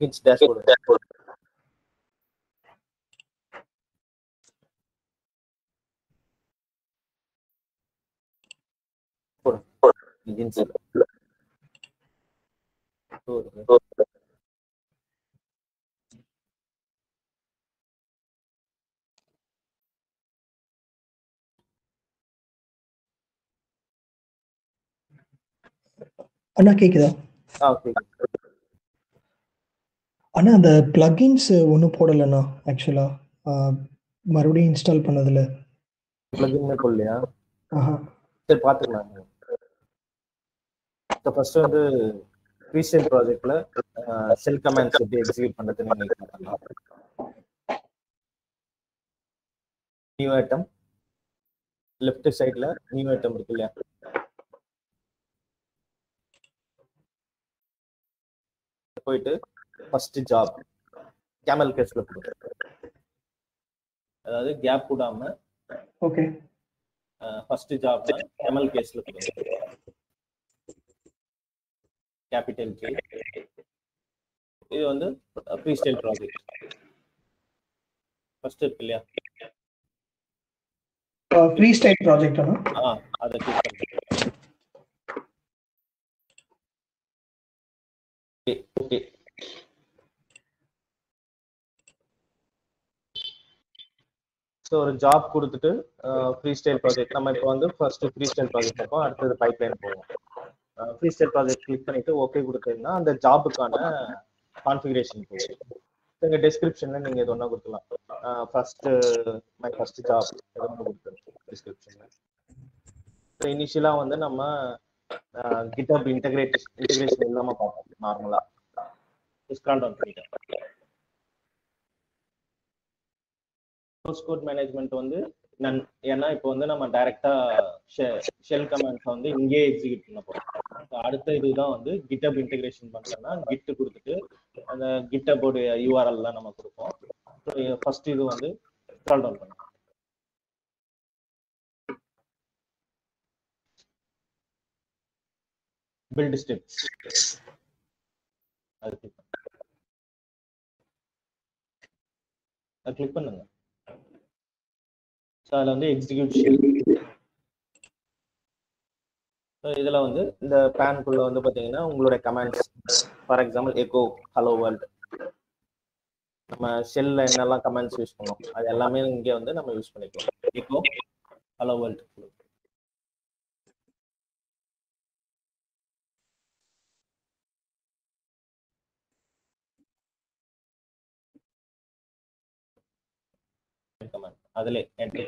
Begins dashboard. போடு. Begins. போடு. அண்ணா கேக்குதா ஆ ஓகே அண்ணா அந்த பிளகின்ஸ் ஒன்றும் போடலைண்ணா ஆக்சுவலாக மறுபடியும் இன்ஸ்டால் பண்ணதில். பிளகின் போடலையா? ஆஹா. சரி பார்த்துக்கலாம் இப்போ ஃபர்ஸ்ட் வந்து ரீசெண்ட் ப்ராஜெக்ட்ல செல் கமாண்ட்ஸ் எப்படி எக்ஸிக்யூட் பண்ணுறதுன்னு நீங்கள் நியூ ஐட்டம் லெஃப்ட் சைடில் நியூ ஐட்டம் இருக்கு இல்லையா? போயிட்டு ஃபர்ஸ்ட் ஜாப் கேமல் கேஸ்ல போடு. அதாவது கேப் விடாம ஓகே ஃபர்ஸ்ட் ஜாப் கேமல் கேஸ்ல போடு. கேபிட்டல் கே இது வந்து ஃப்ரீ ஸ்டைல் ப்ராஜெக்ட் ஃபர்ஸ்ட் இருக்கு இல்லையா? ஃப்ரீ ஸ்டைல் ப்ராஜெக்ட் அண்ணா ஆ அதை கிளிக் பண்ணு. ஓகே ஓகே ஸோ ஒரு ஜாப் கொடுத்துட்டு ஃப்ரீ ஸ்டைல் ப்ராஜெக்ட் நம்ம இப்போ வந்து ஃபர்ஸ்ட் ஃப்ரீ ஸ்டைல் ப்ராஜெக்ட் பார்ப்போம். அடுத்தது பைப்லைன் போவோம். ஃப்ரீ ஸ்டைல் ப்ராஜெக்ட் கிளிக் பண்ணிட்டு ஓகே கொடுத்தீங்கன்னா அந்த ஜாபுக்கான கான்ஃபிகரேஷன் போகும். எங்கள் டிஸ்கிரிப்ஷனில் நீங்கள் இது ஒன்றா கொடுத்துக்கலாம் ஃபர்ஸ்ட் மை ஃபர்ஸ்ட் ஜாப் இது ஒன்று கொடுத்துருங்க. டிஸ்கிரிப்ஷனில் ஸோ இனிஷியலாக வந்து நம்ம கிட்டப் இன்டகிரேட் இன்டகிரேஷன் இல்லாமல் பார்ப்போம். நார்மலாக ஸ்க்ரால் டவுன் பண்ணிட்டேன் சோர்ஸ் கோட் மேனேஜ்மெண்ட் வந்து நன் ஏன்னா இப்போ வந்து நம்ம டைரக்டா ஷெல் கமெண்ட்ஸை வந்து இங்கே எக்ஸிக்யூட் பண்ண போறோம். அடுத்த இதுதான் வந்து கிட்டப் இன்டெகிரேஷன் பண்றோம்னா கிட் கொடுத்துட்டு அந்த கிட்டபோட யூஆர்எல் தான் நம்ம கொடுப்போம். ஃபர்ஸ்ட் இது வந்து ஸ்க்ரால் டவுன் பண்ணுவோம் பில்ட் ஸ்டெப்ஸ் அது அது கிளிக் பண்ணுங்க. ஸோ அதில் வந்து எக்ஸிக்யூட் ஸோ இதில் வந்து இந்த பேனுக்குள்ள வந்து பார்த்தீங்கன்னா உங்களுடைய comments for example echo hello world நம்ம ஷெல்ல என்னெல்லாம் கமெண்ட்ஸ் யூஸ் பண்ணோம் அது எல்லாமே இங்கே வந்து நம்ம யூஸ் பண்ணிக்கலாம். எக்கோ ஹலோ வேர்ல்ட் கமெண்ட் அதிலே என்ட்ரி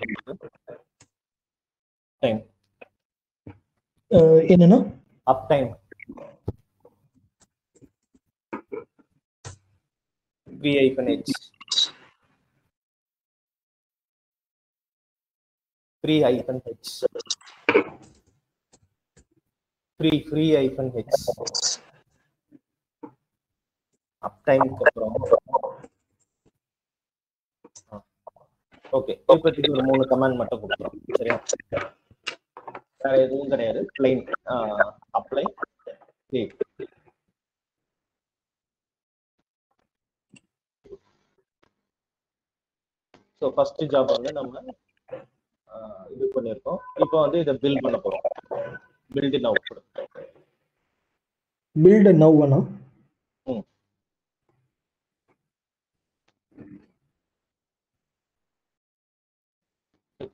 டைம் என்னன்னா uptime V hyphen H free hyphen H free free hyphen H up டைமுக்கு அப்புறம் ஓகே இப்போதைக்கு ஒரு மூணு கமெண்ட் மட்டும் கொடுக்குறோம் சரியா? வேற எதுவும் கிடையாது. Plain apply so first job வந்து நம்ம இது பண்ணியிருக்கோம் இப்போ வந்து இதை பில்ட் பண்ண போறோம். பில்ட் அவுட் பில்ட் நவ் அண்ணா ம்.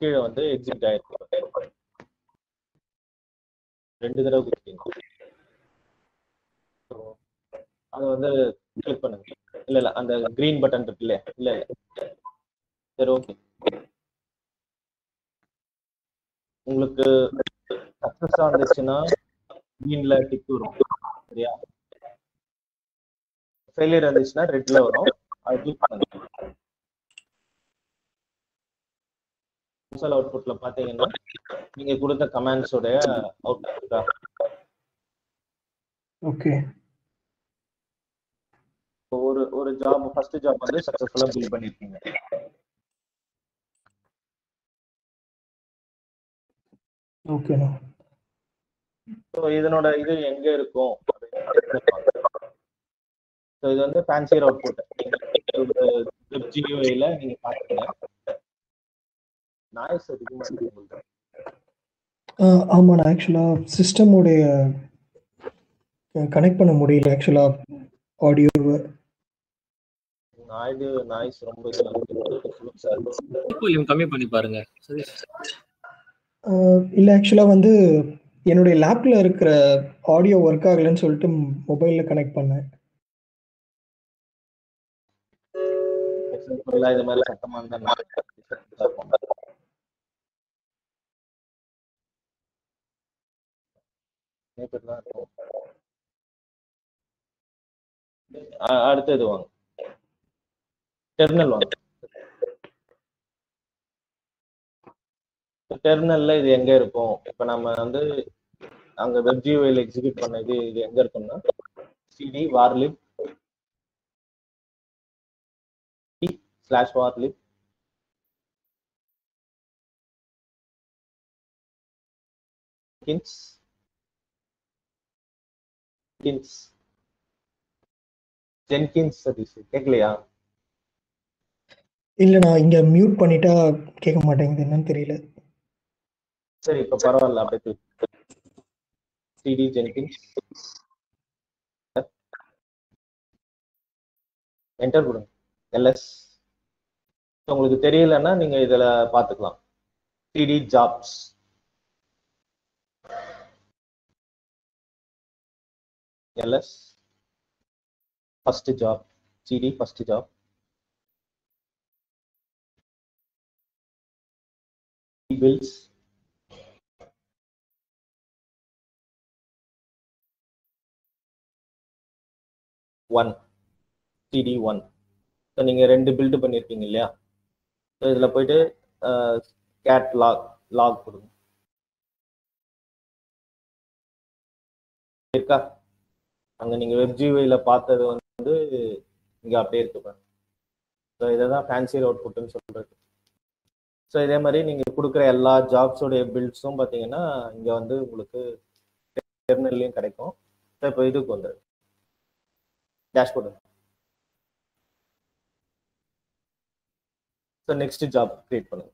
கீழே வந்து எக்ஸிட் ஆயிருக்கு. ரெண்டு தடவை கொடுத்தீங்க. அதை வந்து கிளிக் பண்ணுங்க. இல்ல இல்ல அந்த கிரீன் பட்டன் இருக்கு இல்ல இல்ல. சரி ஓகே உங்களுக்கு சக்சஸ் இருந்துச்சுன்னா கிரீன்ல டிக் வரும். சரியா? ஃபெயிலியர் இருந்துச்சுன்னா ரெட்ல வரும். அது கிளிக் பண்ணுங்க. கன்சோல் அவுட்புட்ல பாத்தீங்கன்னா நீங்க கொடுத்த கமாண்ட்ஸோட அவுட்புட் தான். ஓகே ஒரு ஒரு ஜாப் ஃபர்ஸ்ட் ஜாப் வந்து சக்சஸ்ஃபுல்லா பில் பண்ணிருக்கீங்க. ஓகேண்ணா ஸோ இதனோட இது எங்க இருக்கும். ஸோ இது வந்து ஃபேன்சியர் அவுட்புட் வெப் ஜியூஐல நீங்க பாத்துக்கங்க நாய்ஸ் அதிகமா இருக்கு ஆமாண்ணா ஆக்சுவலாக சிஸ்டமுடைய கனெக்ட் பண்ண முடியல ஆக்சுவலாக ஆடியோவை நாய்டு நாய்ஸ் ரொம்ப கம்மி பண்ணி பாருங்க. சரி இல்லை ஆக்சுவலாக வந்து என்னுடைய லேப்பில் இருக்கிற ஆடியோ ஒர்க் ஆகலைன்னு சொல்லிட்டு மொபைலில் கனெக்ட் பண்ணேன். இது மாதிரி சத்தமா இருந்தா நான் இருக்கும். இருக்கும். அடுத்தது வாங்க டெர்மினல் வாங்க டெர்மினல்ல இது எங்க இருக்கும் இப்ப நம்ம வந்து அங்க வெப் ஜிஓயில் எக்ஸிக்யூட் பண்ண இது இது எங்க இருக்கும்னா CD var lib slash var lib கின்ஸ் கின்ஸ் ஜென்கின்ஸ் சதீஷ் கேட்கலையா இல்லைண்ணா இங்கே மியூட் பண்ணிட்டா கேட்க மாட்டேங்குது என்னன்னு தெரியல. சரி இப்ப பரவாயில்ல அப்படியே சிடி ஜென்கின்ஸ் என்டர் கொடுங்க. எல்எஸ் உங்களுக்கு தெரியலன்னா நீங்க இதுல பாத்துக்கலாம் CD jobs LS first job CD first job builds one CD one so நீங்கள் ரெண்டு பில்டு பண்ணியிருப்பீங்க இல்லையா? ஸோ இதில் போயிட்டு கேட் லாக் லாக் கொடுங்க. இருக்கா? அங்கே நீங்கள் வெப் ஜிவியில் பார்த்தது வந்து இங்கே அப்படியே இருக்கு பாருங்க. ஸோ இதை தான் ஃபேன்சி அவுட்புட்னு சொல்றது. ஸோ இதே மாதிரி நீங்கள் கொடுக்குற எல்லா ஜாப்ஸோடைய பில்ட்ஸும் பார்த்தீங்கன்னா இங்கே வந்து உங்களுக்கு டெர்மினல்லையும் கிடைக்கும். ஸோ இப்போ இதுக்கு வந்து dashboard so next job create பண்ணுங்க.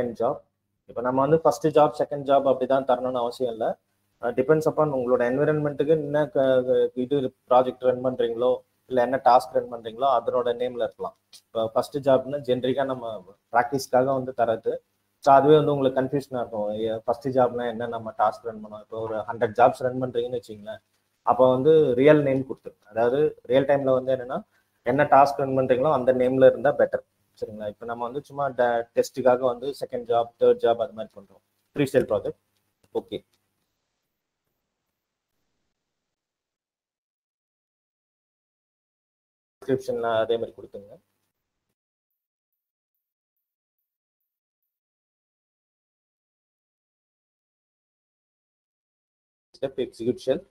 செகண்ட் ஜாப் இப்போ நம்ம வந்து ஃபர்ஸ்ட் ஜாப் செகண்ட் ஜாப் அப்படி தான் தரணும்னு அவசியம் இல்லை. டிபெண்ட்ஸ் அப்பான் உங்களோட என்விரான்மெண்ட்டுக்கு என்ன க- இது ப்ராஜெக்ட் ரன் பண்ணுறீங்களோ இல்லை என்ன டாஸ்க் ரன் பண்ணுறீங்களோ அதனோட நேமில் இருக்கலாம். இப்போ ஃபர்ஸ்ட் ஜாப்னு ஜென்ரிக்காக நம்ம ப்ராக்டிஸ்க்காக வந்து தரது ஸோ அதுவே வந்து உங்களுக்கு கன்ஃபியூஷனாக இருக்கும். ஃபர்ஸ்ட் ஜாப்னா என்ன நம்ம டாஸ்க் ரன் பண்ணோம்? இப்போ ஒரு ஹண்ட்ரட் ஜாப்ஸ் ரன் பண்ணுறீங்கன்னு வச்சிங்களேன் அப்போ வந்து ரியல் நேம் கொடுத்துருங்க அதாவது ரியல் டைமில் வந்து என்னென்னா என்ன டாஸ்க் ரன் பண்ணுறீங்களோ அந்த நேமில் இருந்தால் பெட்டர் சரிங்களா? இப்போ நம்ம வந்து சும்மா டெஸ்ட்டுக்காக வந்து செகண்ட் ஜாப் தேர்ட் ஜாப் அது மாதிரி பண்ணுறோம் ஃப்ரீ ப்ராஜெக்ட் ஓகே டிஸ்கிரிப்ஷன்ல அதே மாதிரி கொடுத்துங்க ஸ்டெப் எக்ஸிக்யூட் ஷெல்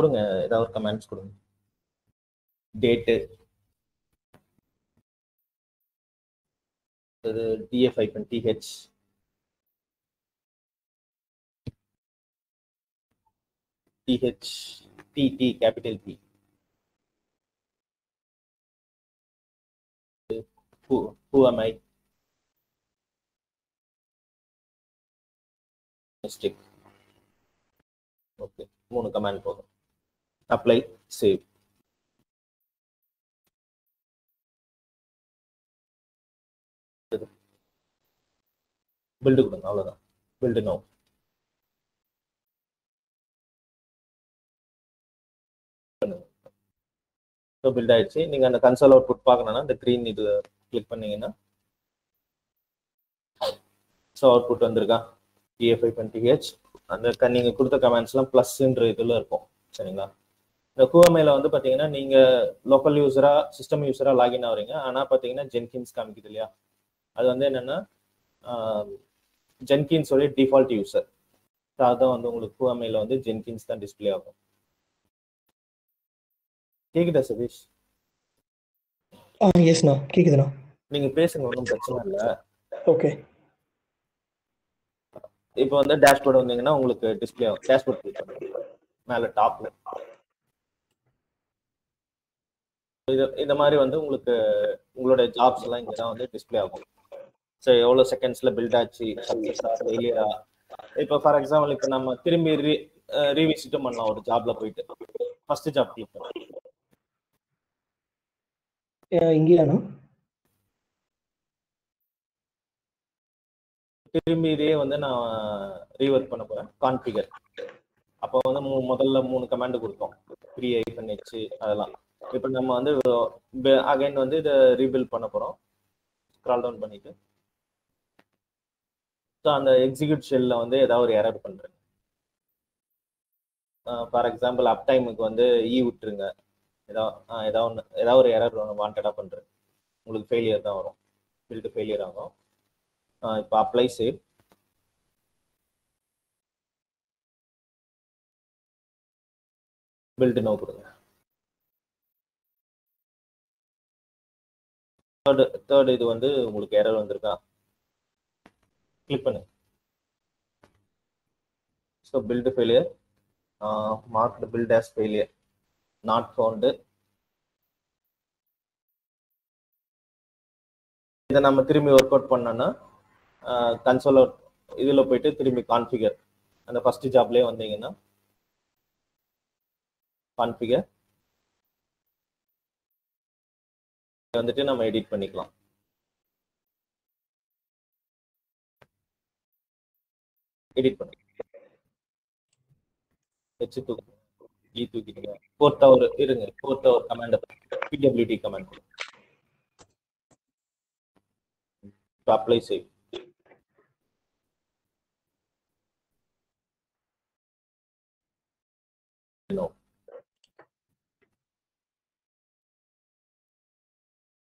கொடுங்க ஏதாவது ஒரு கமெண்ட்ஸ் கொடுங்க. டேட்டு இது DF hyphen DH DH DD capital D who who am I? Mistake. Okay மூணு கமெண்ட் போதும். அப்ளை save பில்டு கொடுங்க அவ்வளோதான் பில்டு நோ ஸோ பில்ட் ஆயிடுச்சு. நீங்கள் அந்த கன்சோல் அவுட்புட் பார்க்கணுன்னா இந்த க்ரீன் இது கிளிக் பண்ணீங்கன்னா ஸோ அவுட்புட் வந்திருக்கா? டிஎஃப்ஐ டுவெண்ட்டி அந்த நீங்கள் கொடுத்த கமெண்ட்ஸ்லாம் ப்ளஸ்ன்ற இதில் இருக்கும். சரிங்களா? இந்த கூவமையில் வந்து பார்த்தீங்கன்னா நீங்கள் லோக்கல் யூஸரா சிஸ்டம் யூஸரா லாகின் ஆகுறீங்க ஆனால் பார்த்தீங்கன்னா ஜென்கின்ஸ் காமிக்குது இல்லையா? அது வந்து என்னன்னா ஜென்கின்ஸோடைய டிஃபால்ட் யூசர் ஸோ அதான் வந்து உங்களுக்கு கூவமையில் வந்து ஜென்கின்ஸ் தான் டிஸ்ப்ளே ஆகும். கேக்குதா சதீஷ்? எஸ்ண்ணா கேக்குதுண்ணா. நீங்க பேசுங்க ஒன்றும் பிரச்சனை இல்லை. ஓகே. இப்போ வந்து டேஷ்போர்டு வந்தீங்கன்னா உங்களுக்கு டிஸ்பிளே ஆகும். டேஷ்போர்ட் மேலே டாப்ல இது இந்த மாதிரி வந்து உங்களுக்கு உங்களோட ஜாப்ஸ் எல்லாம் இங்கே தான் வந்து டிஸ்பிளே ஆகும். ஸோ எவ்வளோ செகண்ட்ஸில் பில்ட் ஆச்சு சக்ஸஸா ஃபெயிலியரா இப்போ ஃபார் எக்ஸாம்பிள் இப்போ நம்ம திரும்பி ரீ ரீவிசிட்டும் பண்ணலாம் ஒரு ஜாப்ல போயிட்டு. ஃபர்ஸ்ட் ஜாப் இங்கேயாண்ணா திரும்பி இதே வந்து நான் ரீவர்க் பண்ண போறேன் கான்ஃபிகர் அப்போ வந்து முதல்ல மூணு கமாண்ட் கொடுத்தோம். ப்ரீ ஐஃபன் ஹெச் அதெல்லாம். இப்போ நம்ம வந்து அகைன் வந்து இதை ரீபில்ட் பண்ண போறோம். ஸ்க்ரால் டவுன் பண்ணிட்டு. ஸோ அந்த எக்ஸிக்யூட் ஷெல்ல வந்து ஏதாவது ஒரு எரர் பண்ணுறேன் ஃபார் எக்ஸாம்பிள் அப் டைமுக்கு வந்து ஈ விட்டுருங்க. ஏதாவது ஏதாவது ஒன்று ஏதாவது ஒரு எரர் வாண்டடாக பண்றேன். உங்களுக்கு ஃபெயிலியர் தான் வரும். பில்டு ஃபெயிலியர் ஆகும். இப்போ அப்ளை சேவ் பில்டு நோ கொடுங்க. தேர்டு தேர்ட் இது வந்து உங்களுக்கு எரர் வந்திருக்கா? கிளிக் பண்ணு. So build failure marked build as failure not found இதை நம்ம திரும்பி ஒர்க் அவுட் பண்ணோன்னா கன்சோல் இதில் போயிட்டு திரும்பி கான்ஃபிகர் அந்த ஃபர்ஸ்ட் ஜாப்லேயே வந்தீங்கன்னா கான்ஃபிகர் வந்துட்டு நம்ம எடிட் பண்ணிக்கலாம். எடிட் பண்ணு. ஹெச் தூக்கு. E ஈ தூக்கிட்டுங்க. ஃபோர்த் அவர் இருங்க. Fourth hour command PWD command apply save no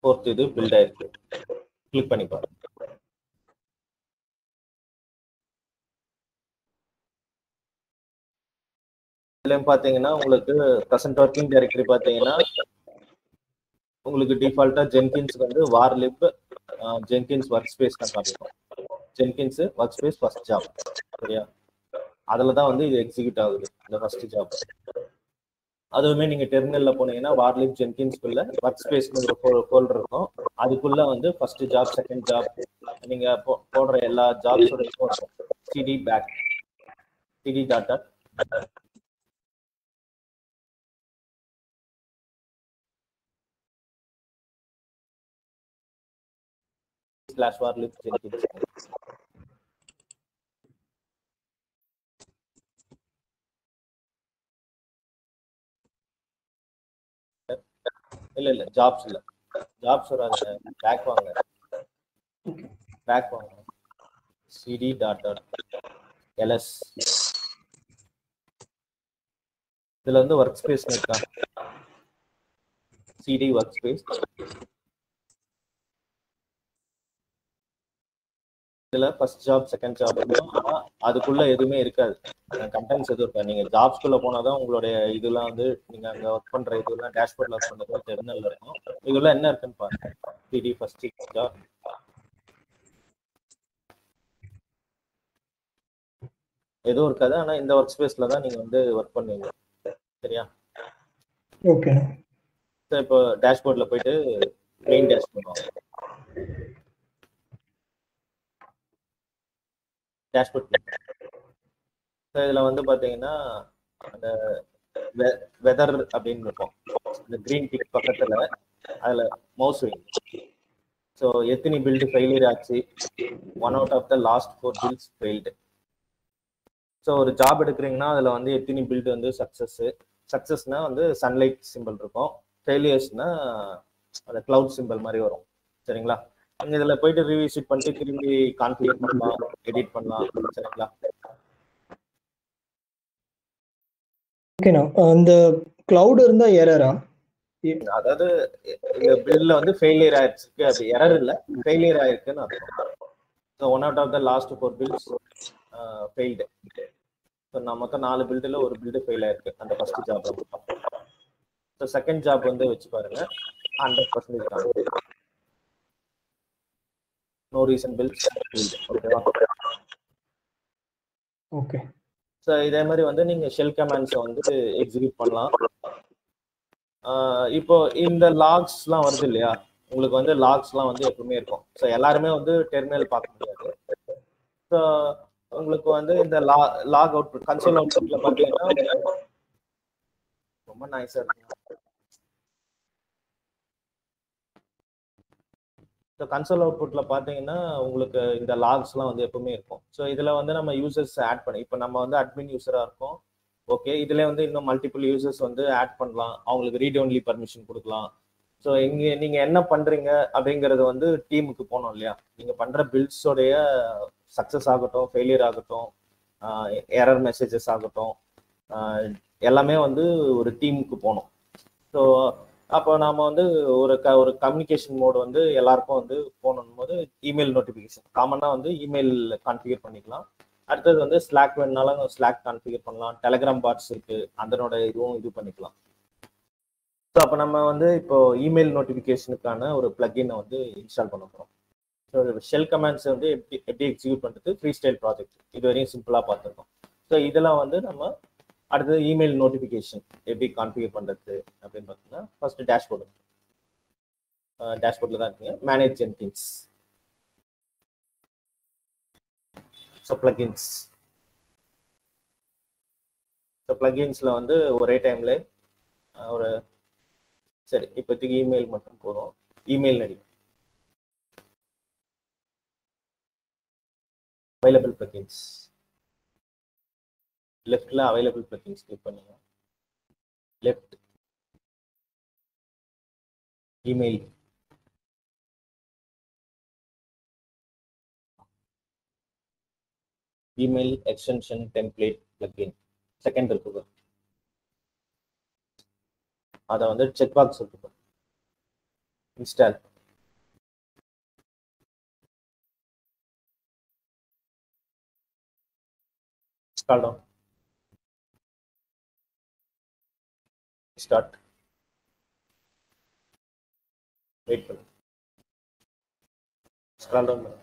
fourth இது பில்ட் ஆயிருக்கு. கிளிக் பண்ணி பாருங்க. இதுலயும் பாத்தீங்கன்னா உங்களுக்கு ப்ரெசன்ட் ஒர்க்கிங் டைரக்டரி பாத்தீங்கன்னா உங்களுக்கு டிஃபால்ட்டா ஜென்கின்ஸ் வந்து var lib Jenkins workspace தான் காமிக்கும். Jenkins workspace first job சரியா? அதுல தான் வந்து இது எக்ஸிக்யூட் ஆகுது இந்த ஃபர்ஸ்ட் ஜாப் அதுவுமே நீங்க டெர்மினல்ல போனீங்கன்னா வார்லிப் ஜென்கின்ஸ்குள்ள ஒர்க் ஸ்பேஸ்னு ஒரு ஃபோல்டர் இருக்கும். அதுக்குள்ள வந்து ஃபர்ஸ்ட் ஜாப் செகண்ட் ஜாப் நீங்க போ- போடுற எல்லா ஜாப்ஸோட இருக்கும். CD back CD data slash var lib Jenkins இல்ல இல்ல ஜாப்ஸ் இல்ல. ஜாப்ஸ் வராது பேக் வாங்க. பேக் வாங்க. சிடி டாட் டாட் எல்எஸ் இதுல வந்து ஒர்க் ஸ்பேஸ் இருக்கா? சிடி ஒர்க் ஸ்பேஸ் இதுல ஃபர்ஸ்ட் ஜாப் செகண்ட் ஜாப் இருக்கும் ஆனா அதுக்குள்ள எதுவுமே இருக்காது. கண்டென்ட்ஸ் எதுவும் இருக்காது. நீங்க ஜாப்ஸ்குள்ள போனாதான் உங்களுடைய இதெல்லாம் வந்து நீங்க அங்க ஒர்க் பண்ற இதெல்லாம் டேஷ்போர்ட்ல ஒர்க் பண்றது டெர்மினல்ல இருக்கும். இதுல என்ன இருக்குன்னு பாருங்க. சிடி ஃபர்ஸ்ட் ஜாப் எதுவும் இருக்காது. ஆனா இந்த ஒர்க் ஸ்பேஸ்ல தான் நீங்க வந்து ஒர்க் பண்ணுவீங்க. சரியா? ஓகேண்ணா So, இப்போ டேஷ்போர்ட்ல போயிட்டு மெயின் டேஷ்போர்ட் டேஷ்போர்ட் ஸோ இதுல வந்து பாத்தீங்கன்னா அந்த வெதர் அப்படின்னு இருக்கும். இந்த கிரீன் டிக் பக்கத்துல அதுல மவுஸ் வைங்க ஸோ எத்தனை பில்டு ஃபெயிலியர் ஆச்சு? One out of the last four builds failed so ஒரு ஜாப் எடுக்கிறீங்கன்னா அதுல வந்து எத்தனை பில்டு வந்து சக்ஸஸ்ஸு சக்ஸஸ்னா வந்து சன்லைட் சிம்பிள் இருக்கும். ஃபெயிலியர்ஸ்னா அந்த க்ளவுட் சிம்பிள் மாதிரி வரும். சரிங்களா? நீங்க இதுல போயிட்டு ரிவிசிட் பண்ணிட்டு திரும்பி கான்ஃபிகர் பண்ணலாம் எடிட் பண்ணலாம் சரிங்களா? ஓகேண்ணா அந்த கிளவுட் இருந்தா எரரா அதாவது இந்த பில்ல வந்து ஃபெயிலியர் ஆயிடுச்சு அது எரர் இல்ல. ஃபெயிலியர் ஆயிருக்குன்னு அர்த்தம். So one out of the last four builds failed so நான் மொத்தம் நாலு பில்டில் ஒரு பில்டு ஃபெயில் ஆயிருக்கு. அந்த ஃபர்ஸ்ட் மட்டும் ஸோ செகண்ட் ஜாப் வந்து வச்சு பாருங்க hundred percentage no reason builds ஓகேவா ஓகே ஸோ இதே மாதிரி வந்து நீங்க ஷெல் கமாண்ட்ஸை வந்து எக்ஸிக்யூட் பண்ணலாம். இப்போ இந்த லாக்ஸ்லாம் வருது இல்லையா? உங்களுக்கு வந்து லாக்ஸ்லாம் வந்து எப்பவுமே இருக்கும். ஸோ எல்லாருமே வந்து டெர்மினல் பார்க்க முடியாது. ஸோ உங்களுக்கு வந்து இந்த லா லாக் அவுட் கன்சோல் அவுட்புட்ல பார்த்தீங்கன்னா ரொம்ப நைஸா இருக்கு ஸோ கன்சோல் அவுட்புட்டில் பார்த்தீங்கன்னா உங்களுக்கு இந்த லாக்ஸ்லாம் வந்து எப்பவுமே இருக்கும். ஸோ இதில் வந்து நம்ம யூசர்ஸ் ஆட் பண்ணி இப்போ நம்ம வந்து அட்மின் யூஸராக இருக்கோம். ஓகே இதில் வந்து இன்னும் மல்டிபிள் யூசர்ஸ் வந்து ஆட் பண்ணலாம். அவங்களுக்கு ரீட் ஒன்லி பர்மிஷன் கொடுக்கலாம். ஸோ இங்கே நீங்கள் என்ன பண்ணுறீங்க அப்படிங்கிறது வந்து டீமுக்கு போகணும் இல்லையா? நீங்கள் பண்ணுற பில்ட்ஸோடைய சக்ஸஸ் ஆகட்டும் ஃபெயிலியர் ஆகட்டும் எரர் மெசேஜஸ் ஆகட்டும் எல்லாமே வந்து ஒரு டீமுக்கு போகணும். ஸோ அப்போ நாம வந்து ஒரு க ஒரு கம்யூனிகேஷன் மோட் வந்து எல்லாருக்கும் வந்து போகணும் போது இமெயில் நோட்டிஃபிகேஷன் காமனாக வந்து இமெயில் கான்ஃபிகர் பண்ணிக்கலாம். அடுத்தது வந்து ஸ்லாக் வேணுனாலும் ஸ்லாக் கான்ஃபிகர் பண்ணலாம். டெலகிராம் பாட்ஸ் இருக்கு. அதனோட இதுவும் இது பண்ணிக்கலாம். ஸோ அப்போ நம்ம வந்து இப்போ இமெயில் நோட்டிஃபிகேஷனுக்கான ஒரு பிளக்கினை வந்து இன்ஸ்டால் பண்ண போகிறோம் ஸோ ஷெல் கமாண்ட்ஸ் வந்து எப்படி எப்படி எக்ஸிக்யூட் பண்ணுறது ஃப்ரீ ஸ்டைல் ப்ராஜெக்ட் இது வரையும் சிம்பிளாக பார்த்துருக்கோம். ஸோ இதெல்லாம் வந்து நம்ம அடுத்தது இமெயில் நோட்டிஃபிகேஷன் எப்படி கான்ஃபிகர் பண்ணுறது அப்படின்னு பார்த்தீங்கன்னா ஃபர்ஸ்ட் டேஷ்போர்டு டேஷ்போர்டில் தான் இருக்குங்க. Manage Jenkins so plugins so ப்ளகின்ஸில் வந்து ஒரே டைம்ல ஒரு சரி இப்போதைக்கு இமெயில் மட்டும் போதும். இமெயில் ஐடி அவைலபிள் ப்ளகின்ஸ் லெஃப்ட்ல அவைலபிள் பிளகின்ஸ் கிளிக் பண்ணுங்க. Left email email extension template plugin second இருக்குது அதை வந்து செக் பாக்ஸ் இருக்கு install stall down start wait பண்ணு ஸ்க்ரால் டவுன் பண்ணு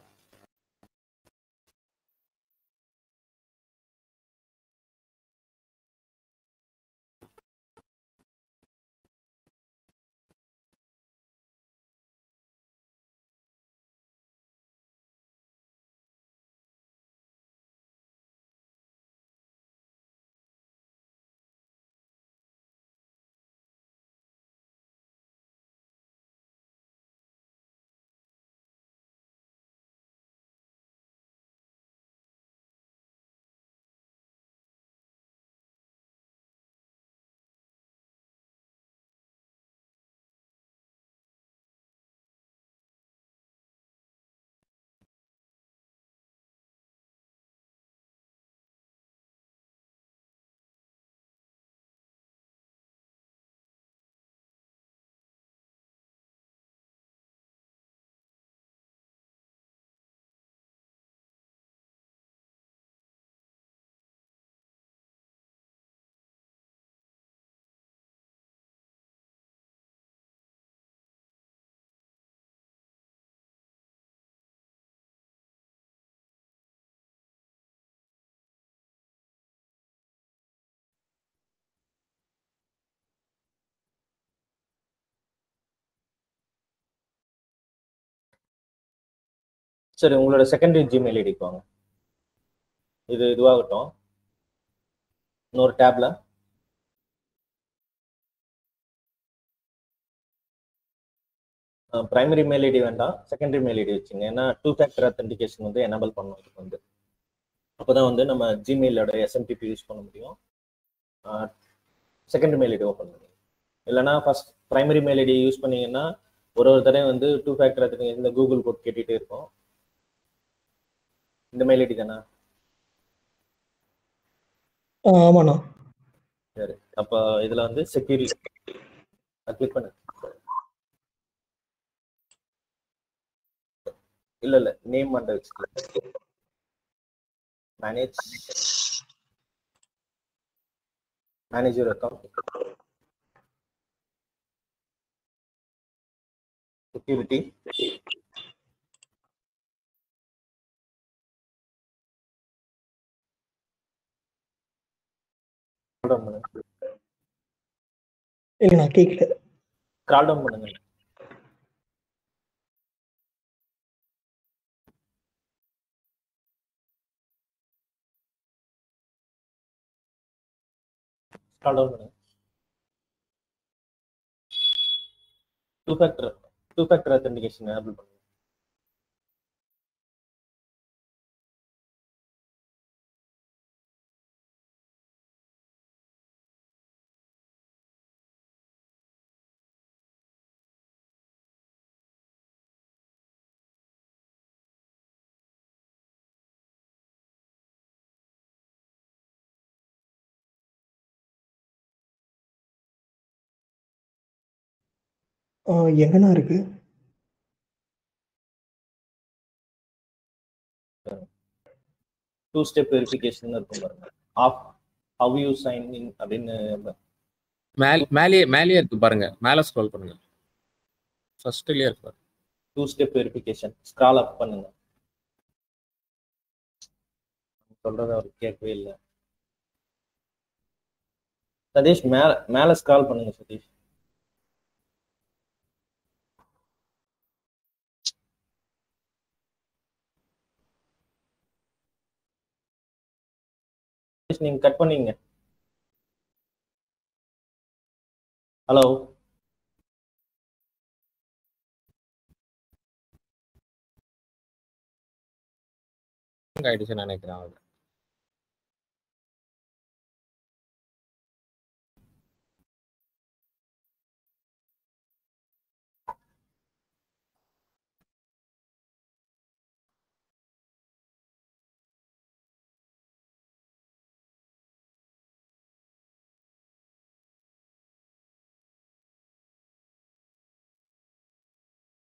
சரி உங்களோட செகண்டரி ஜிமெயில் ஐடிக்கு வாங்க. இது இதுவாகட்டும். இன்னொரு டேப்ல பிரைமரி மெயில் ஐடி வேண்டாம். செகண்டரி மெயில் ஐடி வச்சுங்க. ஏன்னா டூ ஃபேக்டர் அத்தன்டிகேஷன் வந்து எனபிள் பண்ணணும் இதுக்கு வந்து. அப்போதான் வந்து நம்ம ஜிமெயிலோட எஸ்எம்டிபி யூஸ் பண்ண முடியும். செகண்டரி மெயில் ஐடி ஓப்பன் பண்ணுங்க. இல்லைனா first primary mail ID use பண்ணீங்கன்னா ஒரு ஒரு தடவை வந்து two factor authentication Google code கேட்டுகிட்டே இருக்கும். இந்த மெயில் ஐடி தானா? ஆமாண்ணா. சரி. அப்ப இதுல வந்து செக்யூரிட்டி கிளிக் பண்ணு. இல்ல இல்ல. Name under manage manager account security இல்லை நான் கேட்கல ஸ்க்ரால் டவுன் பண்ணுங்க. ஸ்க்ரால் டவுன் பண்ணுங்க. Two factor two factor authentication enable பண்ணுங்க. ஆ, எங்கண்ணா இருக்கு? டூ ஸ்டெப் வெரிஃபிகேஷன் இருக்கும் பாருங்க. Of how you sign in அப்படின்னு மேல் மேலேயே மேலேயே இருக்கு பாருங்க. மேலே ஸ்க்ரோல் பண்ணுங்க. ஃபர்ஸ்ட்லயே இருக்கு பாருங்க. Two step verification scroll up பண்ணுங்க. சொல்றத அவர் கேட்கவே இல்லை. சதீஷ் மேல மேல ஸ்க்ரால் பண்ணுங்க சதீஷ். நீங்க கட் பண்ணீங்க. ஹலோ ஆயிடுச்சுன்னு நினைக்கிறேன்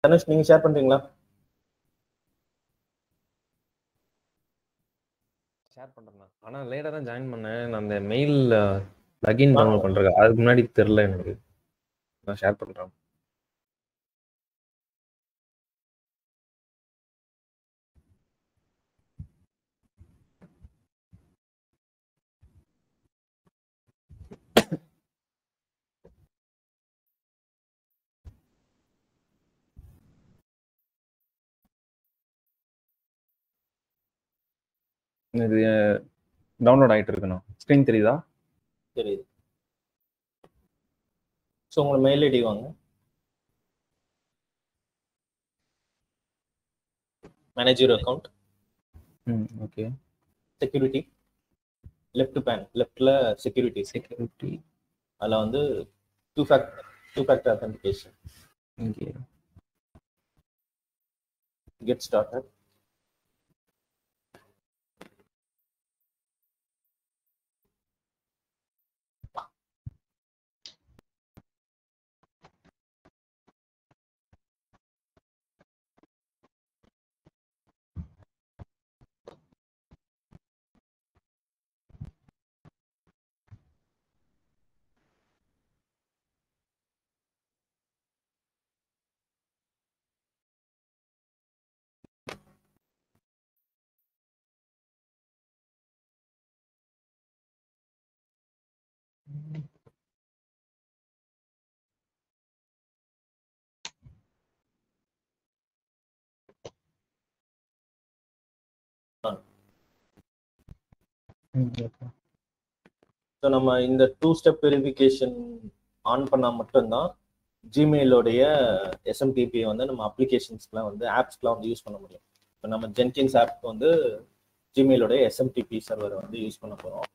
தனுஷ் நீங்க ஷேர் பண்றீங்களா? ஷேர் பண்றேன் ஆனா லேட்டா தான் ஜாயின் பண்ணேன். நான் அந்த மெயில் லகின் டவுன்லோட் பண்றேன் அதுக்கு முன்னாடி தெரியல எனக்கு. நான் ஷேர் பண்றேன். இது டவுன்லோட் ஆயிட்டு இருக்குண்ணா ஸ்க்ரீன் தெரியுதா? தெரியுது. ஸோ உங்களை மெயில் ஐடி வாங்க. Manager account hmm okay security left pane லெஃப்ட்ல செக்யூரிட்டி செக்யூரிட்டி அதில் வந்து two factor two factor authentication இங்கே கெட் ஸ்டார்டட் ஸோ நம்ம இந்த டூ ஸ்டெப் வெரிஃபிகேஷன் ஆன் பண்ணால் மட்டும்தான் ஜிமெயிலோடைய எஸ்எம்டிபி வந்து நம்ம அப்ளிகேஷன்ஸ்க்குலாம் வந்து ஆப்ஸ்க்குலாம் வந்து யூஸ் பண்ண முடியும். இப்போ நம்ம ஜென்கின்ஸ் ஆப்க்கு வந்து ஜிமெயிலோடைய எஸ்எம்டிபி சர்வரை வந்து யூஸ் பண்ண போகிறோம்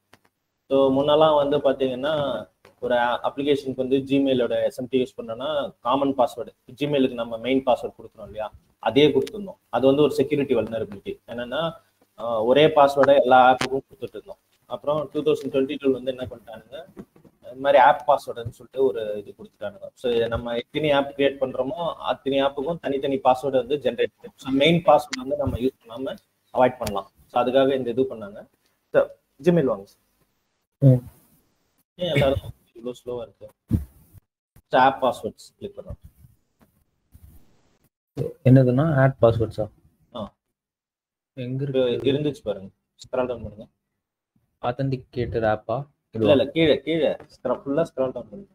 ஸோ முன்னெல்லாம் வந்து பார்த்தீங்கன்னா ஒரு அப்ளிகேஷனுக்கு வந்து ஜிமெயிலோட எஸ்எம்டி யூஸ் பண்ணோன்னா காமன் பாஸ்வேர்டு ஜிமெயிலுக்கு நம்ம மெயின் பாஸ்வேர்டு கொடுக்குறோம் இல்லையா? அதே கொடுத்துருந்தோம் அது வந்து ஒரு செக்யூரிட்டி வல்னரபிலிட்டி என்னன்னா ஒரே பாஸ்வேர்டை எல்லா ஆப்புக்கும் கொடுத்துட்டு இருந்தோம். அப்புறம் டூ தௌசண்ட் டுவெண்ட்டி டூ வந்து என்ன பண்ணிட்டானுங்க? இந்த மாதிரி ஆப் பாஸ்வேர்டுன்னு சொல்லிட்டு ஒரு இது கொடுத்துட்டானுங்க. ஸோ நம்ம எத்தனை ஆப் கிரியேட் பண்றோமோ அத்தனை ஆப்புக்கும் தனித்தனி பாஸ்வேர்டு வந்து ஜென்ரேட் ஸோ மெயின் பாஸ்வேர்டு வந்து நம்ம யூஸ் பண்ணாம அவாய்ட் பண்ணலாம். ஸோ அதுக்காக இந்த இது பண்ணாங்க. ஜிமெயில் வாங்க ம். ஏன் எல்லாரும் இவ்வளோ ஸ்லோவாக இருக்கு? ஸோ ஆப் பாஸ்வேர்ட்ஸ் கிளிக் பண்ணோம். என்னதுன்னா ஆட் பாஸ்வேர்ட்ஸா. எங்க இருக்கு? இருந்துச்சு பாருங்க. ஸ்க்ரால் டவுன் பண்ணுங்க. ஆத்தென்டிகேட்டட் ஆப்பா இல்ல இல்ல கீழே கீழே. ஸ்க்ரால் ஃபுல்லா ஸ்க்ரால் டவுன் பண்ணுங்க.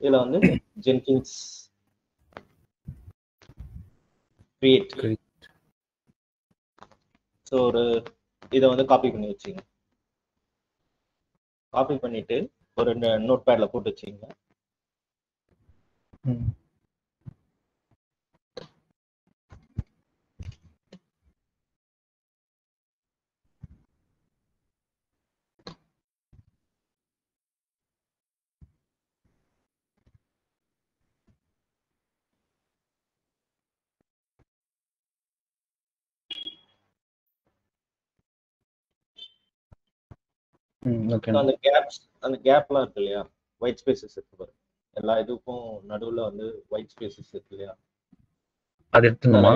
இதுல வந்து ஜென்கின்ஸ் கிரியேட் Create. ஸோ ஒரு இதை வந்து காப்பி பண்ணி வச்சுங்க. காப்பி பண்ணிட்டு ஒரு நோட் பேட்ல போட்டு வச்சுங்க. அந்த கேப்ஸ் அந்த கேப்லாம் இருக்கு இல்லையா? ஒயிட் ஸ்பேசஸ் இருக்கு பாருங்க எல்லா இதுக்கும் நடுவுல வந்து ஒயிட் ஸ்பேசஸ் இருக்கு இல்லையா? அது எடுத்துணுமா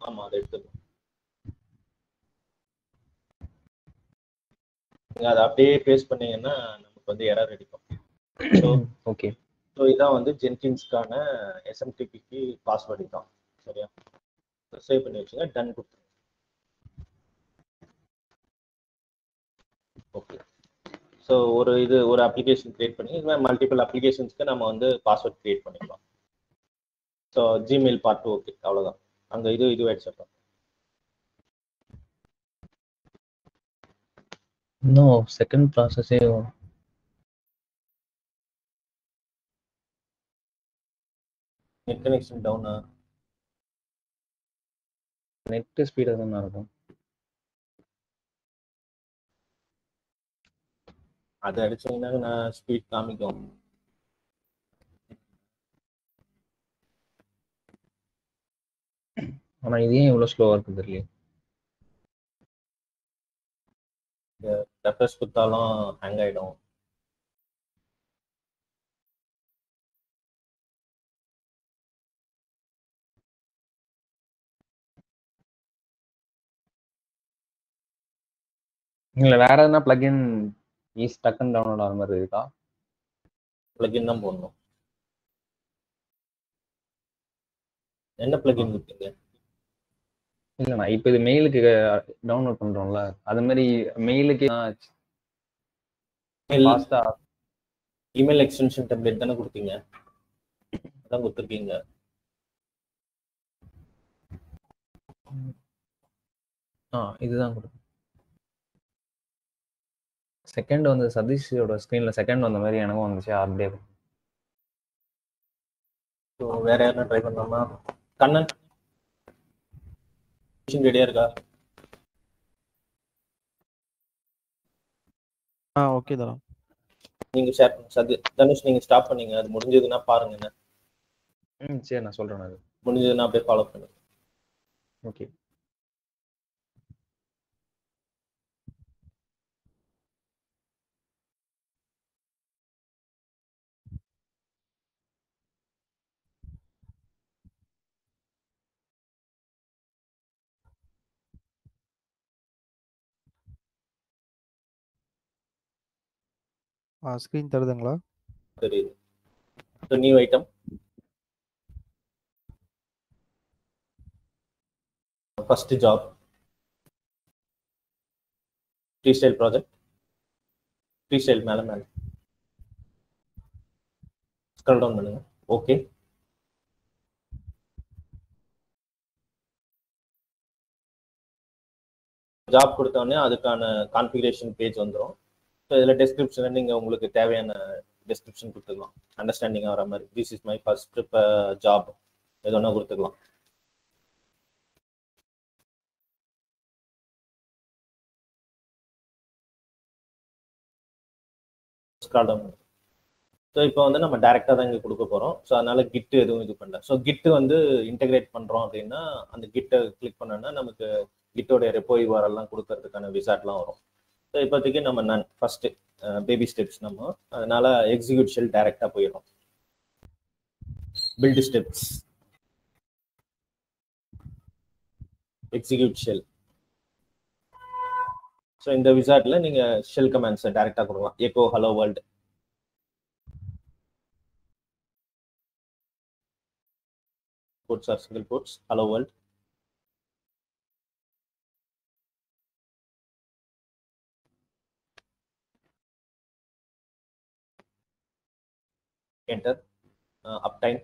ஆமா அதை எடுத்துக்கணும். நீங்க அதை அப்படியே பேஸ்ட் பண்ணீங்கன்னா நமக்கு வந்து எரர் அடிக்கும். ஓகே ஸோ இதான் வந்து ஜென்கின்ஸ்க்கான எஸ்எம்டிபிக்கு பாஸ்வேர்டு தான் சரியா? சேவ் பண்ணி வச்சுங்க டன் கொடுத்துருங்க. ஓகே ஸோ ஒரு இது ஒரு அப்ளிகேஷன் கிரியேட் பண்ணி இது மாதிரி மல்டிபிள் அப்ளிகேஷன்ஸ்க்கு நம்ம வந்து பாஸ்வேர்ட் கிரியேட் பண்ணிக்கலாம். ஸோ ஜிமெயில் பார்ட் ஓகே அவ்வளோதான் அங்கே இது இது ஆயிடுச்சு இன்னும் செகண்ட் ப்ராசஸே நெட் கனெக்ஷன் டவுனா நெட் ஸ்பீடாக தான் இருக்கும். அதை அடிச்சீங்கன்னா நான் ஸ்பீட் காமிக்கும். ஆனா இது ஏன் இவ்வளோ ஸ்லோவாக இருக்குது தெரியல ரெஃப்ரெஷ் கொடுத்தாலும் ஹேங் ஆயிடும். இல்லை வேற எதனா பிளக்இன் ஈஸ் டக்குன்னு டவுன்லோட் ஆகிற மாதிரி இருக்கா பிளகின் தான் போடணும். என்ன பிளகின் கொடுத்தீங்க இல்லைண்ணா இப்போ இது மெயிலுக்கு டவுன்லோட் பண்றோம்ல அது மாதிரி மெயிலுக்கு ஃபாஸ்டா இமெயில் எக்ஸ்டென்ஷன் டெம்ப்ளேட் தானே கொடுத்தீங்க? அதான் கொடுத்துருக்கீங்க. ஆ இதுதான் கொடுக்கும் செகண்ட் வந்து சதீஷோட ஸ்க்ரீன்ல செகண்ட் வந்த மாதிரி எனக்கும் வந்துச்சு அப்படியே ஸோ வேற யாரும் ட்ரை பண்ணலாமா? கண்ணன்? ரெடியா இருக்கா? ஆ ஓகே தரா. நீங்க ஷேர் சதி தனுஷ் நீங்க ஸ்டாப் பண்ணீங்க. அது முடிஞ்சதுன்னா பாருங்க என்ன. ம் சரி நான் சொல்றேன் அது. முடிஞ்சதுன்னா அப்படியே ஃபாலோ பண்ணுங்க. ஓகே ஸ்க்ரீன் தருதுங்களா? தெரியுது. So new item first job freestyle project freestyle மேலே மேலே. ஸ்க்ரோல் டவுன் பண்ணுங்க. ஓகே ஜாப் கொடுத்தோடனே அதுக்கான கான்ஃபிகரேஷன் பேஜ் வந்துடும் ஸோ இதில் டெஸ்கிரிப்ஷனில் நீங்கள் உங்களுக்கு தேவையான டெஸ்கிரிப்ஷன் கொடுத்துக்கலாம். அண்டர்ஸ்டாண்டிங் ஆகிற மாதிரி. This is my first job எது ஒன்றா கொடுத்துக்கலாம். ஸ்க்ரால் டவுன் ஸோ இப்போ வந்து நம்ம டேரெக்டாக தான் இங்கே கொடுக்க போகிறோம் ஸோ அதனால கிட்டு எதுவும் இது பண்ணல. ஸோ கிட்டு வந்து இன்டெகிரேட் பண்ணுறோம் அப்படின்னா அந்த கிட்டை கிளிக் பண்ணோன்னா நமக்கு கிட்டோடைய ரெப்போ எல்லாம் கொடுக்கறதுக்கான விசாட்லாம் வரும். ஸோ இப்போதைக்கு நம்ம நன் ஃபஸ்ட்டு பேபி ஸ்டெப்ஸ் நம்ம. அதனால எக்ஸிக்யூட் ஷெல் டைரக்டா போயிடும். Build steps execute shell so இந்த விசாட்ல நீங்க ஷெல் கமெண்ட்ஸை டைரக்டா கொடுக்கலாம். Echo hello world quotes or single quotes. Hello world. enter uh, uptime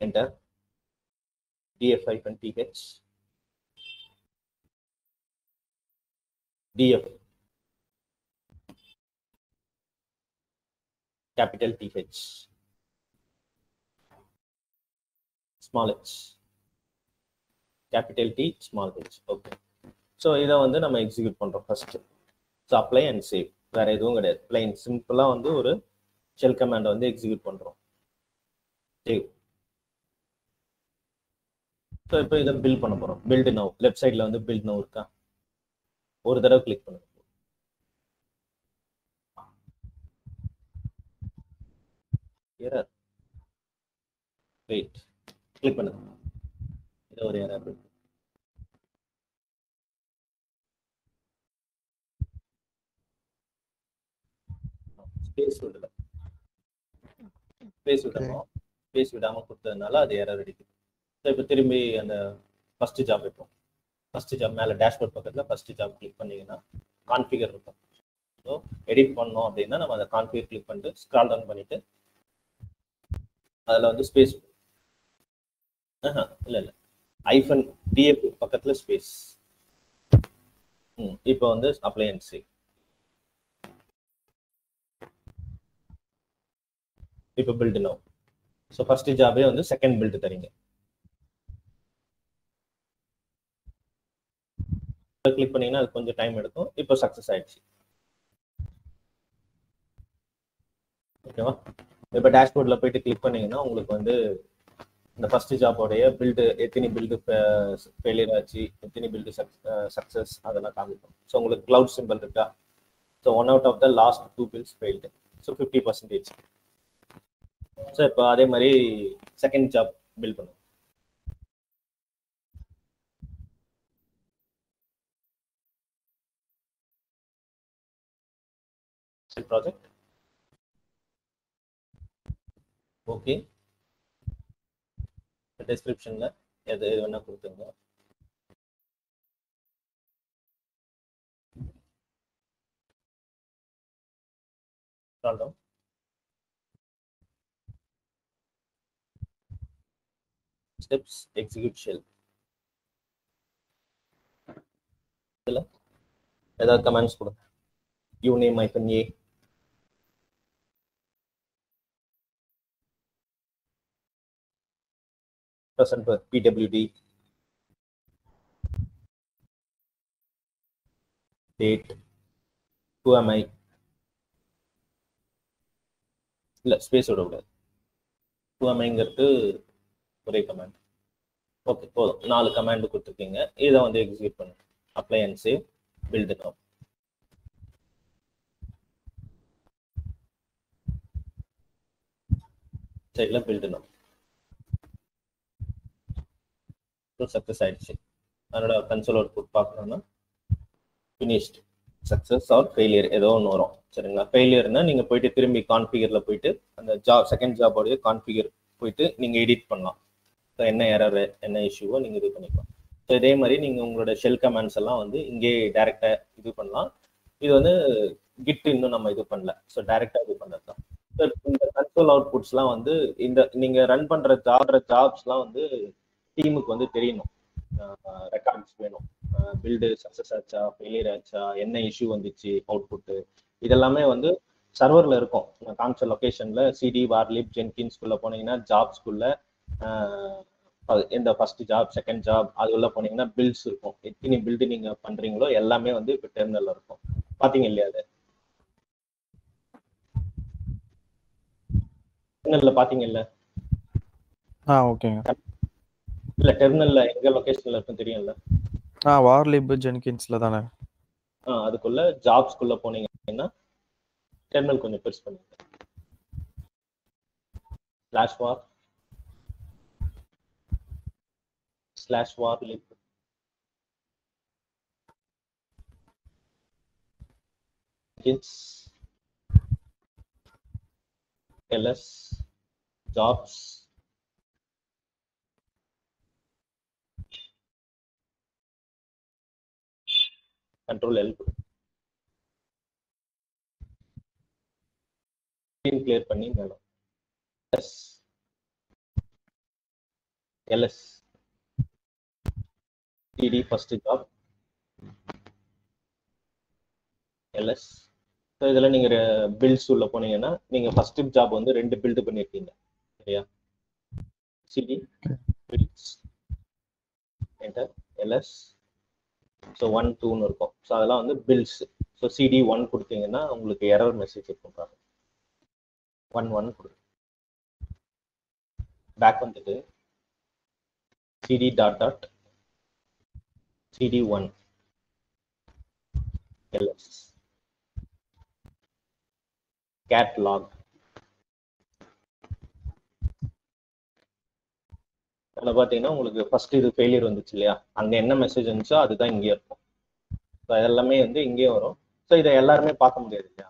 enter df hyphen th df capital th small h capital t small h okay so இதை வந்து நம்ம execute பண்ணுறோம் first so apply and save வேற எதுவும் கிடையாது. Plain சிம்பிளாக வந்து ஒரு ஷெல் கமாண்டை வந்து எக்ஸிக்யூட் பண்ணுறோம் சேவ் ஸோ இப்போ இதை பில்ட் பண்ண போகிறோம் பில்டு நோ லெஃப்ட் சைடில் வந்து பில்ட் நோ இருக்கா? ஒரு தடவை கிளிக் பண்ணுங்க. எரர் வெயிட் கிளிக் பண்ணுங்க. இது ஒரு எரர் இருக்கு விடல ஸ்பேஸ் விடாம ஸ்பேஸ் விடாம கொடுத்ததுனால அது எரர் அடிக்குது. ஸோ இப்போ திரும்பி அந்த ஃபர்ஸ்ட் ஜாப் இப்போ ஃபர்ஸ்ட் ஜாப் மேலே டேஷ்போர்ட் பக்கத்தில் ஃபர்ஸ்ட் ஜாப் கிளிக் பண்ணீங்கன்னா கான்ஃபிகர் இருக்கும். ஸோ எடிட் பண்ணோம் அப்படின்னா நம்ம அதை கான்ஃபிகர் கிளிக் பண்ணிட்டு ஸ்க்ரால் டவுன் பண்ணிட்டு அதில் வந்து ஸ்பேஸ் ஆஹா இல்லை இல்லை. ஐஃபன் டிஎஃப் பக்கத்தில் ஸ்பேஸ் ம் இப்போ வந்து அப்ளையன்ஸு இப்போ பில்டு நோ ஸோ ஃபர்ஸ்ட் ஜாபே வந்து செகண்ட் பில்டு தரீங்க. கிளிக் பண்ணீங்கன்னா அது கொஞ்சம் டைம் எடுக்கும். இப்போ சக்ஸஸ் ஆயிடுச்சு. ஓகேவா இப்போ டேஷ்போர்டில் போயிட்டு கிளிக் பண்ணீங்கன்னா உங்களுக்கு வந்து இந்த ஃபர்ஸ்ட் ஜாபோடைய பில்டு எத்தனை பில்டு ஃபெயிலியர் ஆச்சு எத்தனை பில்டு சக்ஸஸ் அதெல்லாம் காமிக்கும். ஸோ உங்களுக்கு கிளவுட் சிம்பிள் இருக்கா? So one out of the last two builds failed so fifty percentage so இப்போ அதே மாதிரி செகண்ட் ஜாப் பில் பண்ணும் ப்ராஜெக்ட் ஓகே டிஸ்கிரிப்ஷனில் எது எது வேணால் கொடுத்துருங்க. Down ஸ்டெப்ஸ் எக்ஸிக்யூட் ஷெல் இதில் ஏதாவது கமெண்ட்ஸ் கொடுங்க uname icon a present PWD date date, who am இல்லை ஸ்பேஸ் விட கூடாது ஹூ அமைங்கிறது ஒரே கமாண்ட் ஓகே போதும். நாலு கமெண்ட் கொடுத்துருக்கீங்க. இதை வந்து எக்ஸிக்யூட் பண்ணுங்க apply and save build no சைடில் பில்டு நோ சக்ஸஸ் ஆயிடுச்சு. அதனோட கன்சோல் அவுட்புட் பார்க்கணும்னா ஃபினிஷ்டு சக்ஸஸ் ஆர் ஃபெயிலியர் ஏதோ ஒன்று வரும். சரிங்களா? ஃபெயிலியர்னா நீங்கள் போயிட்டு திரும்பி கான்ஃபிகரில் போயிட்டு அந்த ஜாப் செகண்ட் ஜாபோடைய கான்ஃபிகர் போயிட்டு நீங்கள் எடிட் பண்ணலாம். ஸோ என்ன எரர் என்ன இஷ்யூவோ நீங்கள் இது பண்ணிக்கலாம். ஸோ இதே மாதிரி நீங்கள் உங்களோட ஷெல் கமெண்ட்ஸ் எல்லாம் வந்து இங்கே டேரெக்டாக இது பண்ணலாம். இது வந்து கிட் இன்னும் நம்ம இது பண்ணல. ஸோ டேரெக்டாக இது பண்ணுறது தான். ஸோ இந்த கன்சோல் அவுட்புட்ஸ்லாம் வந்து இந்த நீங்கள் ரன் பண்ணுற ஜாப்ற ஜாப்ஸ்லாம் வந்து டீமுக்கு வந்து தெரியணும். ரெக்கார்ட்ஸ் வேணும். பில்டு சக்ஸஸ் ஆச்சா ஃபெயிலியர் ஆச்சா என்ன இஷ்யூ வந்துச்சு அவுட்புட்டு இதெல்லாமே வந்து சர்வரில் இருக்கும். காமிச்ச லொக்கேஷனில் சிடி வார்லிப் ஜென்கின்ஸ்குள்ளே போனீங்கன்னா ஜாப்ஸ்குள்ளே இந்த ஃபர்ஸ்ட் ஜாப் செகண்ட் ஜாப் அது உள்ள போனீங்கன்னா பில்ஸ் இருக்கும். எத்தனை பில்டு நீங்கள் பண்ணுறீங்களோ எல்லாமே வந்து இப்போ டெர்மினலில் இருக்கும். பார்த்தீங்க இல்லையா அது? டெர்மினலில் பார்த்தீங்கல்ல ஆ ஓகேங்க. இல்ல டெர்மினல்ல எங்க லொகேஷன்ல இருக்கும் தெரியும்ல? ஆ வார்லிப் ஜென்கின்ஸ்ல தானே. ஆ அதுக்குள்ள ஜாப்ஸ்குள்ள போனீங்கன்னா டெர்மினல் கொஞ்சம் பெருசு பண்ணுங்க slash var slash var lib LS jobs control L screen clear பண்ணி மேலும் S LS td first job LS so இதில் நீங்கள் பில்ஸ் உள்ள போனீங்கன்னா நீங்கள் ஃபர்ஸ்ட் ஜாப் வந்து ரெண்டு பில்டு பண்ணியிருக்கீங்க சரியா? CD builds enter LS so one டூன்னு இருக்கும். ஸோ அதெல்லாம் வந்து பில்ஸ் ஸோ சிடி ஒன் கொடுத்தீங்கன்னா உங்களுக்கு எரர் மெசேஜ் இருக்கும் பாருங்க. ஒன் ஒன் கொடு. பேக் வந்துட்டு. CD dot dot CD one cat log. அதில் பார்த்தீங்கன்னா உங்களுக்கு ஃபர்ஸ்ட் இது ஃபெயிலியர் வந்துச்சு இல்லையா? அங்கே என்ன மெசேஜ் இருந்துச்சோ அதுதான் இங்கே இருக்கும். ஸோ இதெல்லாமே வந்து இங்கேயே வரும். ஸோ இதை எல்லாருமே பார்க்க முடியாது இல்லையா?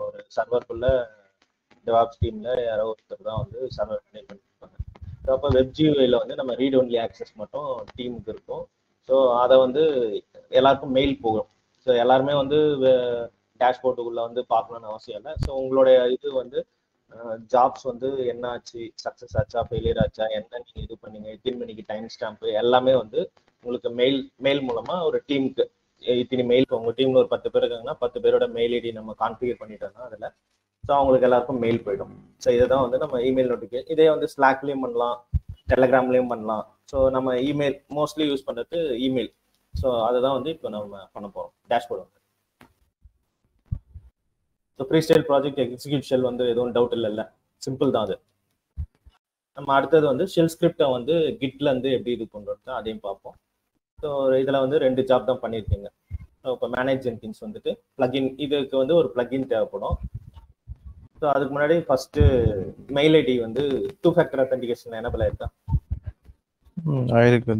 ஒரு சர்வருக்குள்ள டெவாப்ஸ் டீமில் யாரோ ஒருத்தர் தான் வந்து சர்வர் மேனேஜ் பண்ணிருப்பாங்க ஸோ அப்போ வெப் வந்து நம்ம ரீட் ஒன்லி ஆக்சஸ் மட்டும் டீமுக்கு இருக்கும். ஸோ அதை வந்து எல்லாருக்கும் மெயில் போகும். ஸோ எல்லாருமே வந்து டேஷ்போர்ட்டுக்குள்ளே வந்து பார்க்கணும்னு அவசியம் இல்லை. ஸோ உங்களுடைய இது வந்து ஜாப்ஸ் வந்து என்ன ஆச்சு? சக்ஸஸ் ஆச்சா? ஃபெயிலியர் ஆச்சா? என்ன நீங்கள் இது பண்ணீங்க? எத்தனை மணிக்கு டைம் ஸ்டாம்ப் எல்லாமே வந்து உங்களுக்கு மெயில் மெயில் மூலமாக ஒரு டீமுக்கு இத்தனை மெயில் உங்கள் டீமில் ஒரு பத்து பேர் இருக்காங்கன்னா பத்து பேரோட மெயில் ஐடி நம்ம கான்ஃபிகர் பண்ணிட்டோம்னா அதில் ஸோ அவங்களுக்கு எல்லாருக்கும் மெயில் போயிடும். ஸோ இதை தான் வந்து நம்ம இமெயில் நோட்டிஃபிகேஷன் இதே வந்து ஸ்லாக்லேயும் பண்ணலாம் டெலகிராம்லேயும் பண்ணலாம். ஸோ நம்ம இமெயில் மோஸ்ட்லி யூஸ் பண்ணுறது இமெயில் ஸோ அதை தான் வந்து இப்போ நம்ம பண்ண போகிறோம் டேஷ்போர்ட் வந்து. So freestyle project execute shell வந்து எதுவும் டவுட் இல்லைல்ல சிம்பிள் தான் அது. நம்ம அடுத்தது வந்து ஷெல் ஸ்கிரிப்டை வந்து கிட்ல இருந்து எப்படி இது பண்ணுறது அதையும் பார்ப்போம். ஸோ இதில் வந்து ரெண்டு ஜாப் தான் பண்ணியிருக்கீங்க. ஸோ இப்போ மேனேஜ் ஜென்கின்ஸ் வந்துட்டு ப்ளகின் இதுக்கு வந்து ஒரு ப்ளகின் தேவைப்படும். ஸோ அதுக்கு முன்னாடி ஃபஸ்ட்டு மெயில் ஐடி வந்து டூ ஃபேக்டர் அத்தன்டிகேஷன் எனபிள் ஆயிருக்கா? ஆயிருக்கு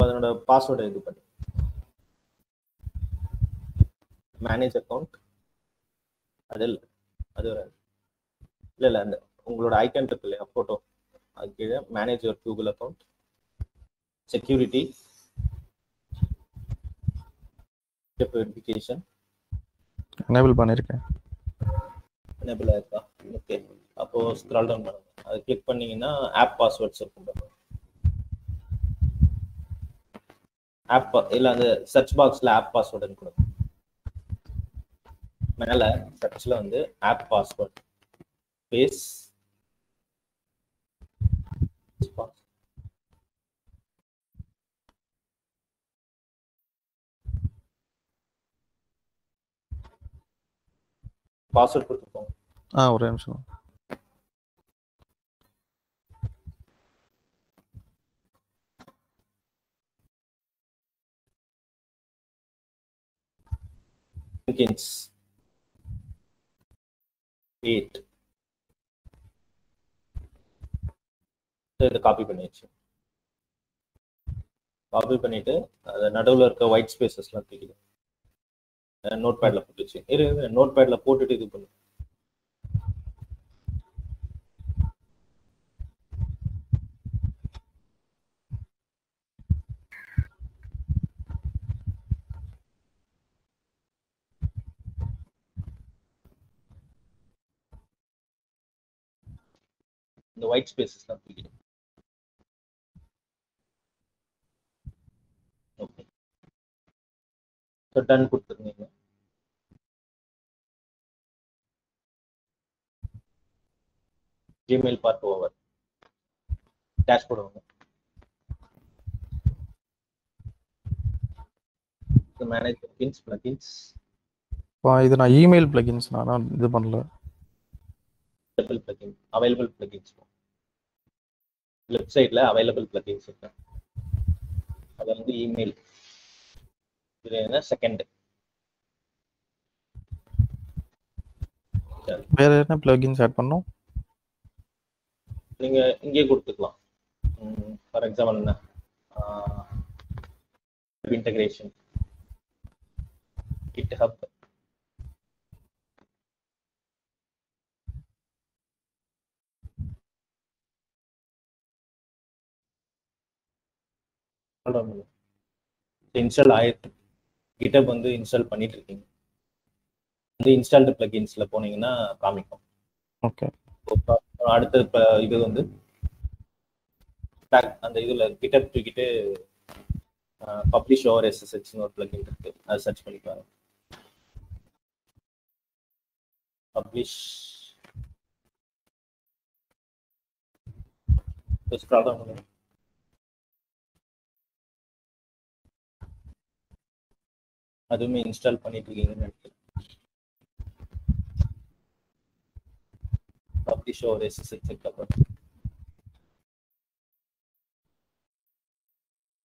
அதனோட பாஸ்வேர்டை இது பண்ணி மேனேஜ் அக்கௌண்ட் அது இல்லை. அது வராது. இல்லை இல்லை அந்த உங்களோட ஐக்கன் இருக்கு இல்லையா ஃபோட்டோ அது கீழே manage your Google account security verification enable பண்ணியிருக்கேன் எனேபிள் ஆயிருக்கா ஓகே அப்போ ஸ்க்ரால் டவுன் பண்ணுங்க. அது கிளிக் பண்ணீங்கன்னா ஆப் பாஸ்வேர்ட்ஸ் இருக்கும் ஆப் இல்ல அந்த சர்ச் பாக்ஸ்ல ஆப் பாஸ்வேர்டுன்னு கொடுக்கும் மேல சர்ச்ல வந்து ஆப் பாஸ்வேர்ட் பேஸ் பாஸ்வேர்ட் கொடுத்துக்கோங்க. ஆ ஒரே நிமிஷம். Jenkins. Eight. So, இதை காப்பி பண்ணியாச்சு காப்பி பண்ணிட்டு அது நடுவில் இருக்க ஒயிட் ஸ்பேசஸ்லாம் தூக்கிடு நோட் பேட்ல போட்டுச்சு இரு நோட் பேட்ல போட்டுட்டு இது பண்ணு இந்த ஒயிட் ஸ்பேசஸ்லாம் தூக்கிடு ஓகே ஸோ டன் கொடுத்துருந்தீங்க. ஜிமெயில் பார்ட் ஓவர் டேஷ்போர்ட் வாங்க மேனேஜ் பிளகின்ஸ் இப்போ இது நான் இமெயில் பிளகின்ஸ் நான் இது பண்ணல. Available plugin available plugins left சைடில் அவைலபிள் பிளகின்ஸ் இருக்கு. அது வந்து இமெயில் இது என்ன? செகண்ட் வேற என்ன பிளகின்ஸ் ஆட் பண்ணோம் நீங்க இங்கே கொடுத்துக்கலாம். ஃபார் எக்ஸாம்பிள் என்ன? Integration GitHub. இன்ஸ்டால் ஆயிருக்கு கிட்டப் வந்து இன்ஸ்டால் பண்ணிட்டு இருக்கீங்க வந்து இன்ஸ்டால்டு பிளகின்ஸ்ல போனீங்கன்னா காமிக்கும். ஓகே. அடுத்த இப்ப இது வந்து அந்த இதுல கிட்டப் தூக்கிட்டு பப்ளிஷ் ஓவர் எஸ்எஸ்ஹெச்னு ஒரு பிளகின் இருக்கு. அதை சர்ச் பண்ணி பாருங்க பப்ளிஷ் ஸ்க்ரால் அதுவுமே இன்ஸ்டால் பண்ணிட்டு இருக்கீங்கன்னு நினைக்கிறேன். பப்ளிஷ் ஓவர் எஸ்எஸ்ஹெச் அப்புறம்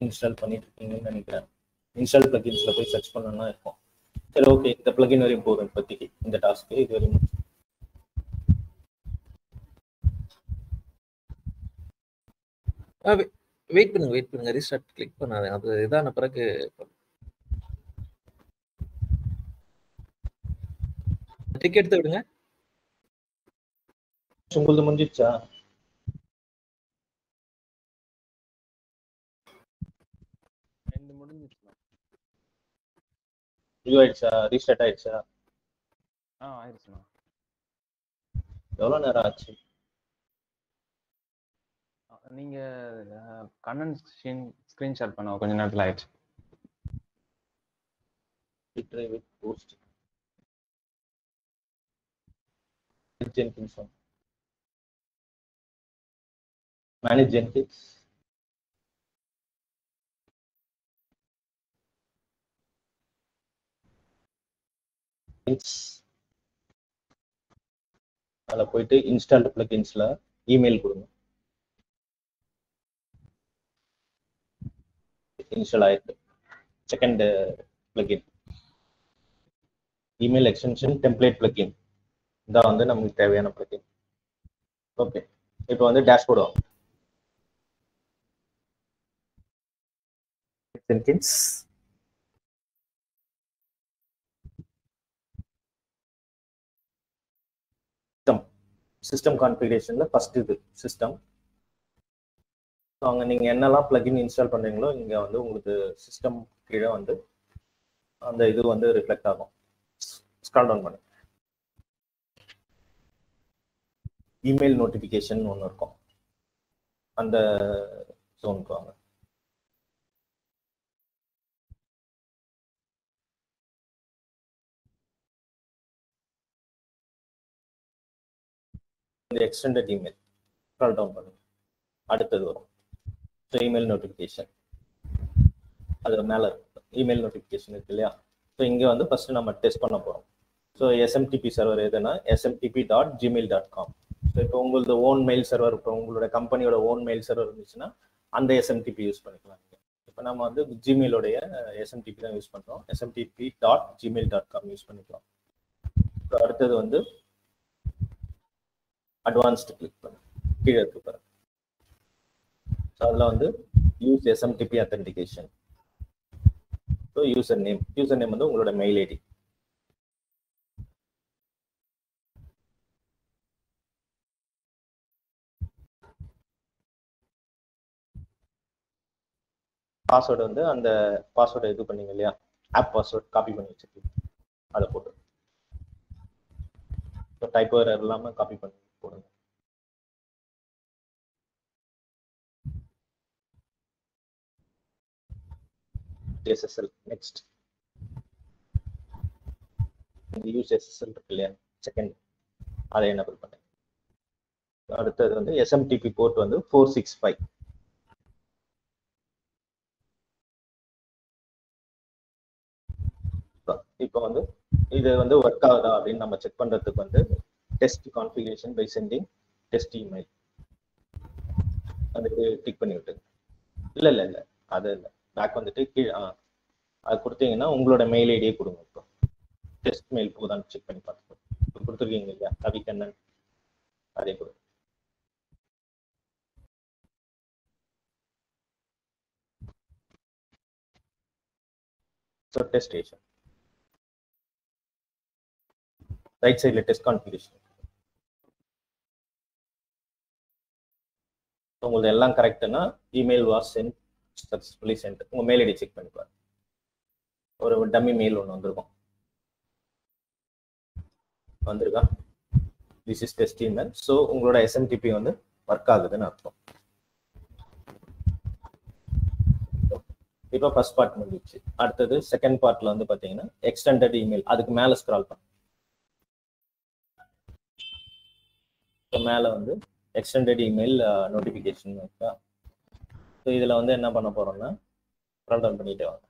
இன்ஸ்டால் பண்ணிட்டு இருக்கீங்கன்னு நினைக்கிறேன். இன்ஸ்டால் பிளகின்ஸ்ல போய் சர்ச் பண்ணணும்னா இருக்கும். சரி ஓகே இந்த பிளகின் வரையும் போதும் இப்போதைக்கு. இந்த டாஸ்க்கு இது வரையும். வெயிட் பண்ணுங்க வெயிட் பண்ணுங்க. ரீஸ்டார்ட் கிளிக் பண்ணாதே. அது இதான பிறகு டிக் எடுத்து விடுங்க. உங்களுது முடிஞ்சிச்சா இது ஆயிடுச்சா? ரீஸ்டார்ட் ஆயிடுச்சா? ஆ ஆயிடுச்சுண்ணா எவ்வளவு நேரம் ஆச்சு? நீங்க கண்ணன் ஸ்க்ரீன் ஸ்க்ரீன் ஷேர் பண்ண. கொஞ்ச நேரத்தில் ஆயிடுச்சு. Try with. Jenkins one. Manage Jenkins. It's அதில் போயிட்டு இன்ஸ்டால்டு பிளகின்ஸில் இமெயில் கொடுங்க இன்ஸ்டால் ஆயிருக்கு second plugin email extension template plugin இதான் வந்து நமக்கு தேவையான பிளக்கிங் ஓகே இப்போ வந்து டேஷ்போர்டு வாங்க. Jenkins. சிஸ்டம் சிஸ்டம் கான்ஃபிகரேஷனில் ஃபஸ்ட் இது சிஸ்டம் அங்கே நீங்கள் என்னெல்லாம் ப்ளகின் இன்ஸ்டால் பண்ணுறீங்களோ இங்கே வந்து உங்களுக்கு சிஸ்டம் கீழே வந்து அந்த இது வந்து ரிஃப்ளெக்ட் ஆகும். ஸ்கால் டவுன் பண்ணு. இமெயில் நோட்டிஃபிகேஷன் ஒன்று இருக்கும். அந்த ஜோனுக்கு வாங்க. இந்த எக்ஸ்டெண்டட் இமெயில் ஸ்க்ரால் டவுன் பண்ணுங்க. அடுத்தது வரும். ஸோ இமெயில் நோட்டிஃபிகேஷன் அது மேலே இமெயில் நோட்டிஃபிகேஷன் இருக்கு இல்லையா? ஸோ இங்கே வந்து ஃபஸ்ட்டு நம்ம டெஸ்ட் பண்ண போகிறோம் ஸோ எஸ்எம்டிபி சர்வர் எதுனா SMTP dot Gmail dot com so இப்போ உங்களது ஓன் மெயில் சர்வர் இப்போ உங்களோட கம்பெனியோட ஓன் மெயில் சர்வர் இருந்துச்சுன்னா அந்த எஸ்எம்டிபி யூஸ் பண்ணிக்கலாம் இப்போ நம்ம வந்து ஜிமெயிலோடைய எஸ்எம்டிபி தான் யூஸ் பண்ணுறோம் SMTP dot Gmail dot com use பண்ணிக்கலாம். ஸோ அடுத்தது வந்து அட்வான்ஸ்டு கிளிக் பண்ணு. கீழே இருக்கு பாருங்க. ஸோ அதில் வந்து use SMTP authentication so user name user name வந்து உங்களோட மெயில் ஐடி பாஸ்வேர்டு வந்து அந்த பாஸ்வேர்டை இது பண்ணீங்க இல்லையா? ஆப் பாஸ்வேர்ட் காப்பி பண்ணி வச்சிருக்கீங்க. அதை போட்டு. ஸோ டைப் எரர் இல்லாமல் காப்பி பண்ணி போடுங்க. எஸ்எஸ்எல் நெக்ஸ்ட் இந்த யூஸ் எஸ்எஸ்எல் இருக்கு இல்லையா? செகண்ட் அதை என்ன பண்ணுங்க. அடுத்தது வந்து எஸ்எம்டிபி போர்ட் வந்து ஃபோர் சிக்ஸ் ஃபைவ் இப்போ வந்து இது வந்து ஒர்க் ஆகுதா அப்படின்னு நம்ம செக் பண்றதுக்கு வந்து test configuration by sending test email அதுக்கு டிக் பண்ணி விட்டுங்க இல்லை இல்லை இல்லை. அது இல்லை. பேக் வந்துட்டு கீழே ஆ அது கொடுத்தீங்கன்னா உங்களோட மெயில் ஐடியே கொடுங்க இப்போ. டெஸ்ட் மெயில் போதான்னு செக் பண்ணி பார்த்துக்கோ இப்போ கொடுத்துருக்கீங்க இல்லையா? கவிகண்ணன் அதே கொடுங்க ஸோ டெஸ்ட் ஸ்டேஷன் ரைட் சைடில் டெஸ்ட் கான்ஃபிகரேஷன் உங்களது எல்லாம் கரெக்டுன்னா email was sent successfully sent உங்கள் மெயில் ஐடி செக் பண்ணிப்பார் ஒரு டம்மி மெயில் ஒன்று வந்திருக்கும். வந்திருக்கா? This is test email so உங்களோட எஸ்எம்டிபி வந்து ஒர்க் ஆகுதுன்னு அர்த்தம். இப்போ ஃபர்ஸ்ட் பார்ட் முடிஞ்சிச்சு. அடுத்தது செகண்ட் பார்ட்டில் வந்து பார்த்தீங்கன்னா எக்ஸ்டெண்டட் இமெயில் அதுக்கு மேலே ஸ்க்ரால் பண்ண. மேல வந்து எக்ஸ்டெண்டட் இமெயில் நோட்டிஃபிகேஷன் இருக்கா? ஸோ இதுல வந்து என்ன பண்ண போறோம்னா ஸ்க்ரால் டவுன் பண்ணிட்டு வாங்க.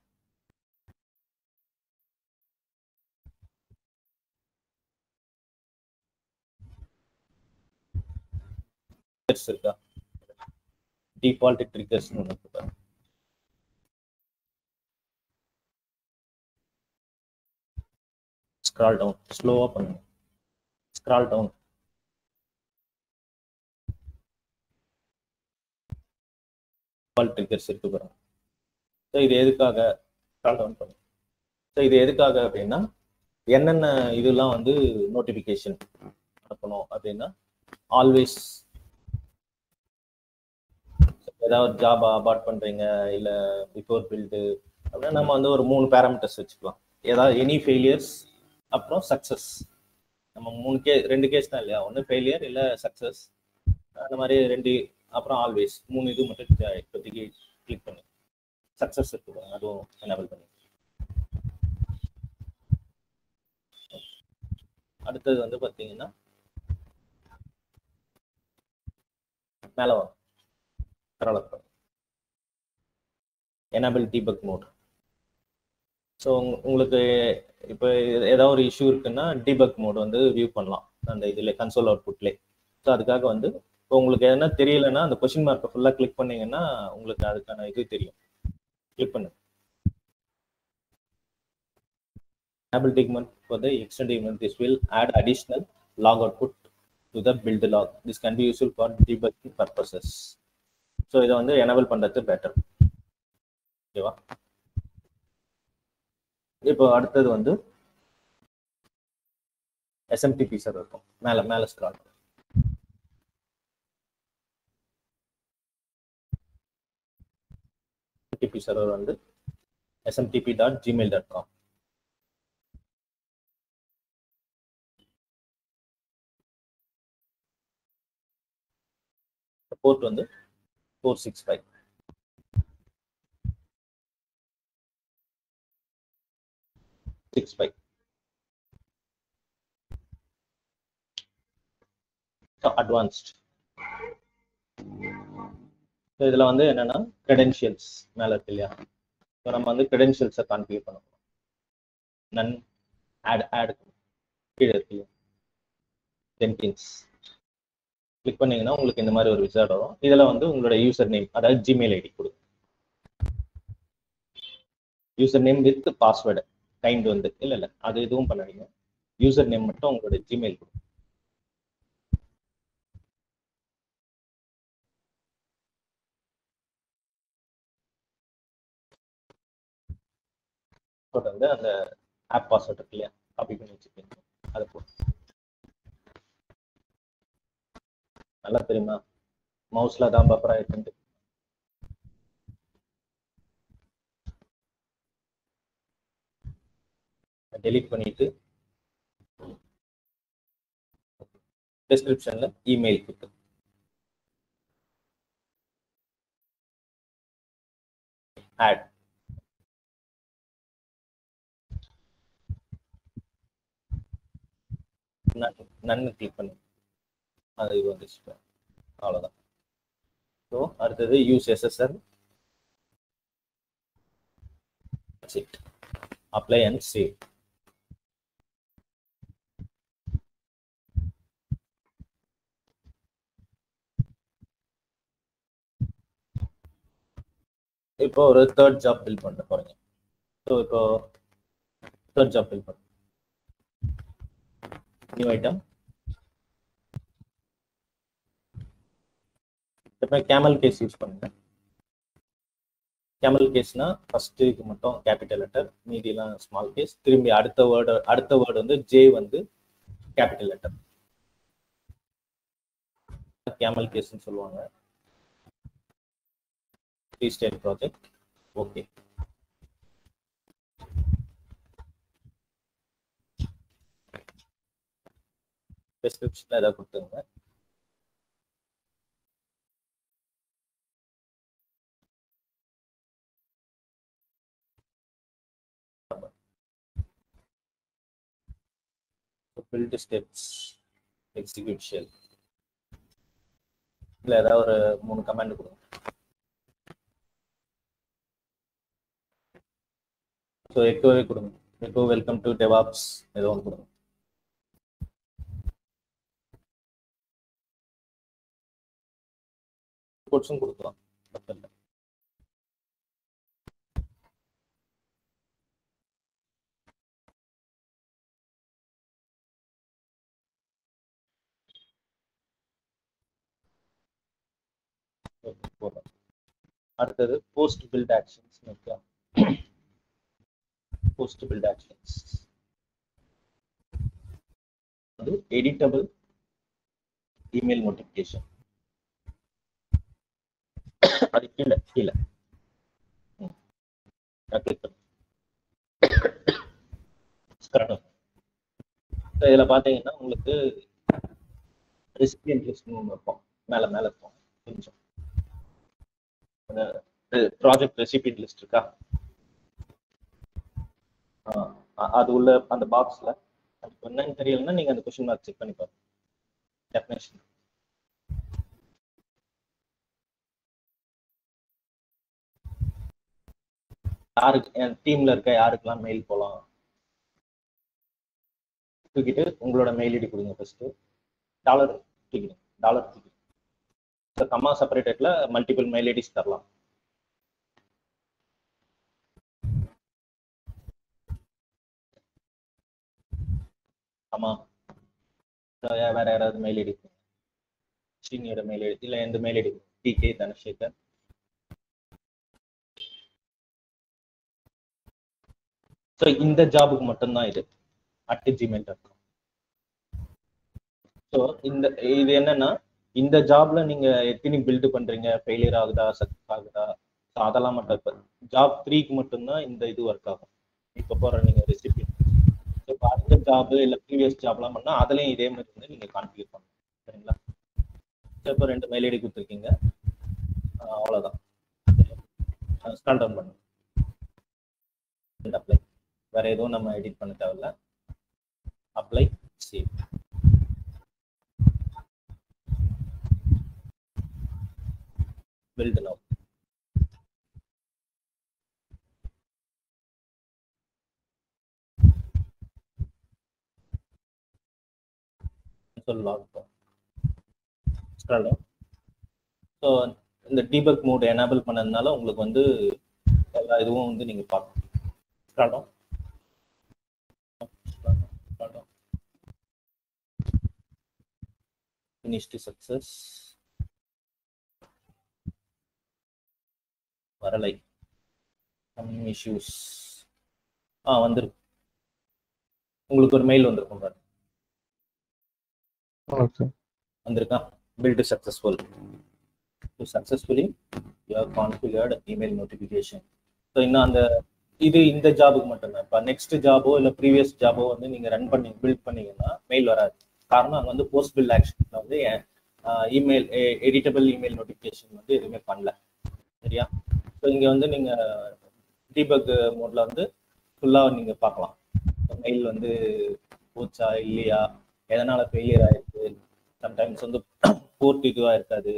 இருக்கா? டிஃபால்ட் ட்ரிக்கர்ஸ் ஒன்று ஸ்க்ரால் டவுன் ஸ்லோவா பண்ணுங்க. ஸ்க்ரால் டவுன் டிஃபால்ட் ட்ரிகர்ஸ் இருக்கு பாருங்க ஸோ இது எதுக்காக ஸ்க்ரால் டவுன் பண்ணுங்க ஸோ இது எதுக்காக அப்படின்னா என்னென்ன இதெல்லாம் வந்து நோட்டிஃபிகேஷன் அனுப்பணும் அப்படின்னா ஆல்வேஸ் ஏதாவது ஜாப் அபார்ட் பண்றீங்க இல்லை பிஃபோர் பில்டு அப்படின்னா நம்ம வந்து ஒரு மூணு பேராமீட்டர்ஸ் வச்சுக்கலாம். ஏதாவது எனி ஃபெயிலியர்ஸ் அப்புறம் சக்ஸஸ் நம்ம மூணு கே ரெண்டு கேஸ் தான் இல்லையா? ஒன்று ஃபெயிலியர் இல்லை சக்ஸஸ் அந்த மாதிரி ரெண்டு அப்புறம் ஆல்வேஸ் மூணு இது மட்டும் இப்போதைக்கு கிளிக் பண்ணி. சக்ஸஸ் இருக்கு பாருங்க, அதுவும் எனபிள் பண்ணி. அடுத்தது வந்து பார்த்தீங்கன்னா மேலே வரும். பரவாயில்ல எனபிள் டீபக் மோட் ஸோ உங்களுக்கு இப்போ ஏதாவது ஒரு இஷ்யூ இருக்குன்னா டீபக் மோட் வந்து வியூ பண்ணலாம். அந்த இதில் கன்சோல் அவுட்புட்லே ஸோ அதுக்காக வந்து இப்போ உங்களுக்கு எதனா தெரியலைன்னா அந்த கொஷின் மார்க்கை ஃபுல்லாக கிளிக் பண்ணீங்கன்னா உங்களுக்கு அதுக்கான இது தெரியும். கிளிக் பண்ணுங்க. Enable segment for the extended event. This will add additional log output to the build log. This can be useful for debugging purposes. So இதை வந்து எனபிள் பண்ணுறது பெட்டர் ஓகேவா? இப்போ அடுத்தது வந்து எஸ்எம்டிபி சர்வர் இருக்கும். மேலே மேலே ஸ்க்ரால் எஸ்எம்டிபி சர்வர் வந்து SMTP dot Gmail dot com port வந்து four six five six so இதில் வந்து என்னென்னா கிரெடென்ஷியல்ஸ் மேலே இருக்கு இல்லையா? ஸோ நம்ம வந்து க்ரெடென்ஷியல்ஸை கான்ஃபிகர் பண்ணணும். நன் ஆட் ஆட் கீழே இருக்கு இல்லையா? ஜென்கின்ஸ் கிளிக் பண்ணீங்கன்னா உங்களுக்கு இந்த மாதிரி ஒரு விசார்ட் வரும். இதில் வந்து உங்களோட யூசர் நேம் அதாவது ஜிமெயில் ஐடி கொடுங்க user name with password kind வந்து இல்லை இல்லை அது எதுவும் பண்ணாதீங்க. யூசர் நேம் மட்டும் உங்களோட ஜிமெயில் கொடுங்க பாஸ்வேர்டை வந்து அந்த ஆப் பாஸ்வேர்ட் இருக்கு இல்லையா? காப்பி பண்ணி வச்சுக்கோங்க அதை போட்டு நல்லா தெரியுமா? மவுஸ்ல தான் பப்பர் ஆயிட்டு டெலீட் பண்ணிட்டு டிஸ்கிரிப்ஷன்ல இமெயில் கொடுத்து. ஆட் நன்னு கிளிக் பண்ணி அது இது வந்துச்சு அவ்வளோதான் ஸோ அடுத்தது use SSL apply and save இப்போ ஒரு தேர்ட் ஜாப் பில் பண்ண போறீங்க ஸோ இப்போ தேர்ட் ஜாப் பில் பண்ண new ஐட்டம் எப்போ கேமல் கேஸ் யூஸ் பண்ணுங்க. கேமல் கேஸ்னா ஃபர்ஸ்ட் இது மட்டும் கேபிட்டல் லெட்டர் மீதியெல்லாம் ஸ்மால் கேஸ் திரும்பி அடுத்த வேர்டு அடுத்த வேர்டு வந்து ஜே வந்து கேபிட்டல் லெட்டர் கேமல் கேஸ்ன்னு சொல்லுவாங்க. ட்ரீஸ்டேட் ப்ராஜெக்ட் ஓகே டிஸ்கிரிப்ஷன்ல ஏதாவது கொடுத்துருங்க. Build steps execute shell ஏதாவது ஒரு மூணு கமெண்ட் கொடுங்க. ஸோ எக்கோவே கொடுங்க. எக்கோ வெல்கம் டு டெவாப்ஸ் ஏதோ ஒன்று கொடுங்க. கோட்ஸும் கொடுக்கலாம். தப்பு இல்லை அடுத்தது போஸ்ட் பில்ட் ஆக்ஷன்ஸ் வைக்கலாம் போஸ்ட் பில்ட் ஆக்ஷன்ஸ் அது எடிட்டபிள் இமெயில் நோட்டிஃபிகேஷன் அது கீழே கீழே. இதுல பாத்தீங்கன்னா உங்களுக்கு ரெசிபியன்ட் லிஸ்ட் இருக்கும். மேல மேல இருக்கும். கொஞ்சம். ப்ராஜெக்ட் ரெசிபியன்ட் லிஸ்ட் இருக்கா? அது உள்ள அந்த பாக்ஸ்ல அதுக்கு என்னன்னு தெரியலன்னா நீங்க அந்த கொஸ்டின் மார்க் செக் பண்ணி பாருங்க. டெஃபினேஷன் யாருக்கு என் டீம்ல இருக்க யாருக்கெல்லாம் மெயில் போகலாம் தூக்கிட்டு உங்களோட மெயில் ஐடி கொடுங்க ஃபர்ஸ்ட் டாலர் தூக்கிடுங்க. டாலர் தூக்கிடுங்க. கம்மா செப்பரேட்டட்ல மல்டிபிள் மெயில் ஐடிஸ் தரலாம். ஆமா. வேற யாராவது மெயில் ஐடி சீனியோட மெயில் ஐடி இல்ல எந்த mail ID DK Dhanasekar. So இந்த ஜாபுக்கு மட்டும்தான் இது at Gmail dot com so இந்த இது என்னன்னா இந்த ஜாப்ல நீங்க எத்தனை பில்டு பண்றீங்க? ஃபெயிலியர் ஆகுதா? சக்சஸ் ஆகுதா? ஸோ அதெல்லாம் மட்டும் இப்போ ஜாப் த்ரீக்கு மட்டும்தான் இந்த இது ஒர்க் ஆகும். இப்போ போற நீங்க ரெசிபி இப்போ அடுத்த ஜாப் இல்லை ப்ரீவியஸ் ஜாப்லாம் பண்ணா அதுலேயும் இதே மாதிரி வந்து நீங்க கான்ஃபிகர் பண்ணணும் சரிங்களா? இப்போ ரெண்டு மெயில் ஐடி கொடுத்துருக்கீங்க. அவ்வளோதான் அவ்வளவுதான். டவுன் பண்ணுங்க அப்ளை வேற எதுவும் நம்ம எடிட் பண்ண தேவையில்ல. Apply save build now. Log. So இந்த டீபக் மோட் எனேபிள் பண்ணதுனால உங்களுக்கு வந்து எல்லா இதுவும் வந்து நீங்க பார்க்கணும் ஸ்டார்ட் finish to success. வரலை. சம் இஷ்யூஸ் ஆ வந்திருக்கு உங்களுக்கு ஒரு மெயில் வந்திருக்கும் பாருங்க வந்திருக்கா? Build successful to successfully you have configured email notification so இன்னும் அந்த இது இந்த ஜாபுக்கு மட்டும்தான். இப்போ நெக்ஸ்ட் ஜாபோ இல்லை ப்ரீவியஸ் ஜாபோ வந்து நீங்கள் ரன் பண்ணி பில்ட் பண்ணீங்கன்னா மெயில் வராது. காரணம் அங்கே வந்து போஸ்ட் பில் ஆக்ஷனில் வந்து இமெயில் எடிட்டபிள் இமெயில் நோட்டிஃபிகேஷன் வந்து எதுவுமே பண்ணல. சரியா? ஸோ இங்கே வந்து நீங்கள் டீபக் மோட்ல வந்து ஃபுல்லாக நீங்கள் பார்க்கலாம். மெயில் வந்து போச்சா இல்லையா? எதனால் ஃபெயிலியர் ஆயிருக்கு? சம்டைம்ஸ் வந்து போர்ட் இதுவாக இருக்காது.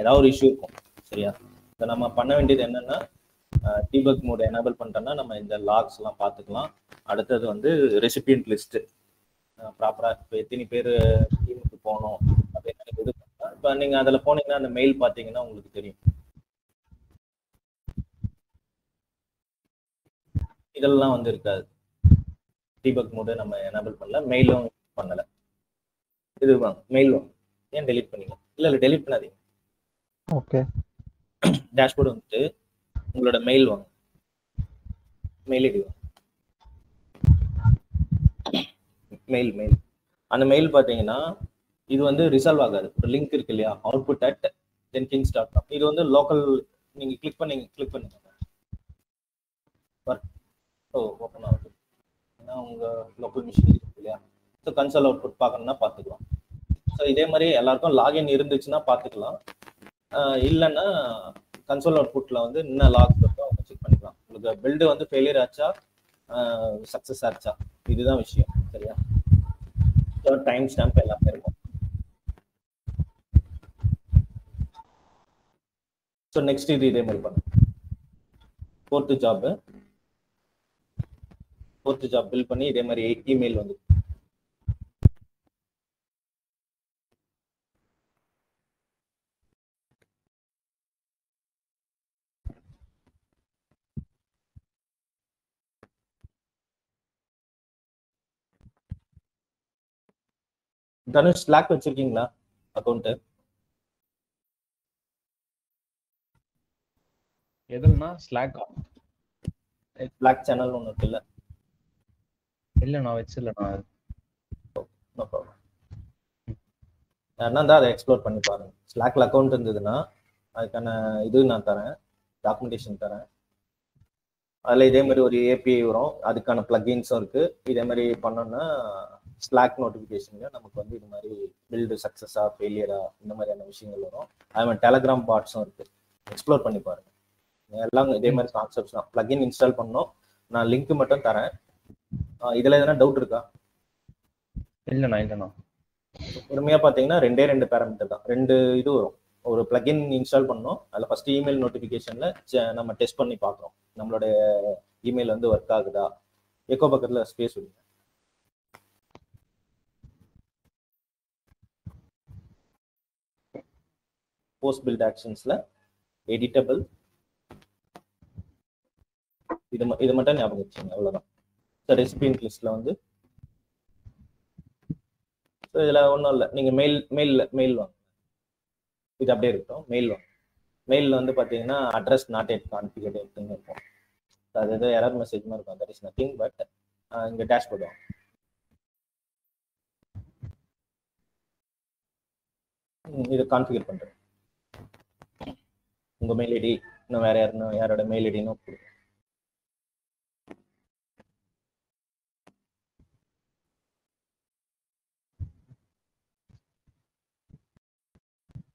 ஏதாவது ஒரு இஷ்யூ இருக்கும். சரியா? இப்போ நம்ம பண்ண வேண்டியது என்னென்னா டீபக் மோட் எனேபிள் பண்ணிட்டோம்னா நம்ம இந்த லாக்ஸ்லாம் பார்த்துக்கலாம். அடுத்தது வந்து ரெசிபியன்ட் லிஸ்ட்டு ப்ராப்பரா இப்போ எத்தனை பேர் டீமுக்கு போகணும் அப்படின்னு இது பண்ணா இப்போ நீங்க அதில் போனீங்கன்னா அந்த மெயில் பார்த்தீங்கன்னா உங்களுக்கு தெரியும். இதெல்லாம் வந்து இருக்காது. டீபக் மோடு நம்ம எனேபிள் பண்ணல மெயிலும் பண்ணல. இது வாங்க மெயில் வாங்க ஏன் டெலீட் பண்ணீங்க? இல்ல இல்ல டெலீட் பண்ணாதீங்க. ஓகே டேஷ்போர்டு வந்துட்டு உங்களோட மெயில் வாங்க மெயில் ஐடி வாங்க மெயில் மெயில் அந்த மெயில் பார்த்தீங்கன்னா இது வந்து ரிசால்வ் ஆகாது. ஒரு லிங்க் இருக்கு இல்லையா? Output at Jenkins dot com இது வந்து லோக்கல் நீங்கள் கிளிக் பண்ணி கிளிக் பண்ணுங்க. ஒர்க் ஓ ஓப்பன் ஆகுது. ஏன்னா உங்கள் லோக்கல் மிஷின் இருக்கு இல்லையா? ஸோ கன்சோல் அவுட்புட் பார்க்கணும்னா பார்த்துக்கலாம். ஸோ இதே மாதிரி எல்லாருக்கும் லாகின் இருந்துச்சுன்னா பார்த்துக்கலாம். இல்லைன்னா கன்சோல் அவுட்புட்டில் வந்து என்ன லாக் இருக்கோ அவங்க செக் பண்ணிக்கலாம். உங்களுக்கு பில்டு வந்து ஃபெயிலியர் ஆச்சா? சக்ஸஸ் ஆச்சா? இதுதான் விஷயம். சரியா? ஸோ டைம் ஸ்டாம்ப் எல்லாமே இருக்கும் ஸோ நெக்ஸ்ட் இது இதே மாதிரி பண்ணுங்க fourth job fourth job build பண்ணி இதே மாதிரி இமெயில் வந்து தனுஷ் ஸ்லாக் வச்சிருக்கீங்களா அக்கௌண்ட் எதுனா ஸ்லாக்கா ஸ்லாக் சேனல் ஒன்று இருக்குல்ல இல்ல? நான் வச்சிடல நான் நோ ப்ராப்ளம் யாருன்னா தான் அதை எக்ஸ்ப்ளோர் பண்ணி பாருங்க. ஸ்லாக்ல அக்கௌண்ட் இருந்ததுன்னா அதுக்கான இது நான் தரேன். டாக்குமெண்டேஷன் தரேன். அதில் இதே மாதிரி ஒரு ஏபிஐ வரும். அதுக்கான பிளக்இன்ஸும் இருக்கு. இதே மாதிரி பண்ணோம்னா ஸ்லாக் நோட்டிஃபிகேஷன்ல நமக்கு வந்து இது மாதிரி பில்டு சக்ஸஸா ஃபெயிலியரா இந்த மாதிரியான விஷயங்கள் வரும். அது மாதிரி டெலகிராம் பாட்ஸும் இருக்கு. எக்ஸ்ப்ளோர் பண்ணி பாருங்க. எல்லாம் இதே மாதிரி கான்செப்ட்ஸ் தான். பிளக்இன் இன்ஸ்டால் பண்ணோம் நான் லிங்க் மட்டும் தரேன். இதுல எதனா டவுட் இருக்கா? இல்லண்ணா இல்லண்ணா. பொறுமையா பாத்தீங்கன்னா ரெண்டே ரெண்டு பேராமீட்டர் தான். ரெண்டு இது வரும். ஒரு பிளகின் இன்ஸ்டால் பண்ணோம் அதில் ஃபர்ஸ்ட் இமெயில் நோட்டிஃபிகேஷன்ல நம்ம டெஸ்ட் பண்ணி பார்க்குறோம் நம்மளோட இமெயில் வந்து ஒர்க் ஆகுதா? எக்கோ பக்கத்துல ஸ்பேஸ் விடுங்க. போஸ்ட் பில்ட் ஆக்ஷன்ஸ்ல எடிட்டபிள் இது இது மட்டும் ஞாபகம் வச்சுங்க அவ்வளவுதான். சார் ரெசிபியன்ட் லிஸ்ட்ல வந்து ஸோ இதில் ஒன்றும் இல்லை. நீங்கள் மெயில் மெயிலில் மெயில் வாங்க. இது அப்படியே இருக்கட்டும். மெயில் வாங்க. மெயிலில் வந்து பார்த்தீங்கன்னா அட்ரஸ் நாட் எட் கான்ஃபிகரேட்னு இருக்கும். ஸோ அது ஏதோ எரர் மெசேஜ் மாதிரி இருக்கும். தட் இஸ் நத்திங் பட் இங்கே டேஷ்போர்ட் வாங்க. இதை இது கான்ஃபிகர் பண்ணுறேன் உங்கள் மெயில் ஐடி இன்னும் வேற யாருன்னு யாரோட மெயில் ஐடின்னு கொடுங்க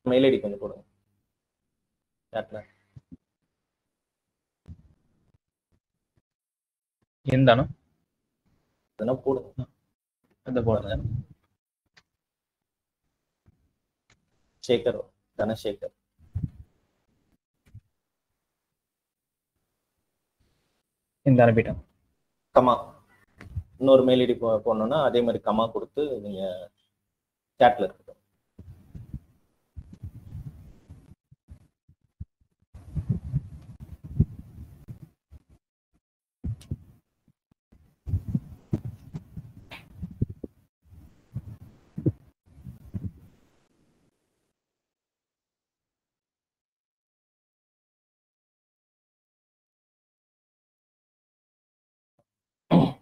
மெயில் ஐடி கொஞ்சம் போடுங்க. சாட்ல இந்த போடுங்க. சேகர் தனசேகர். இந்த அனுப்பிட்டேன். கமா. இன்னொரு மெயில் ஐடி போடணும்னா அதே மாதிரி கமா கொடுத்து நீங்கள் சேட்டில் இருக்கட்டும்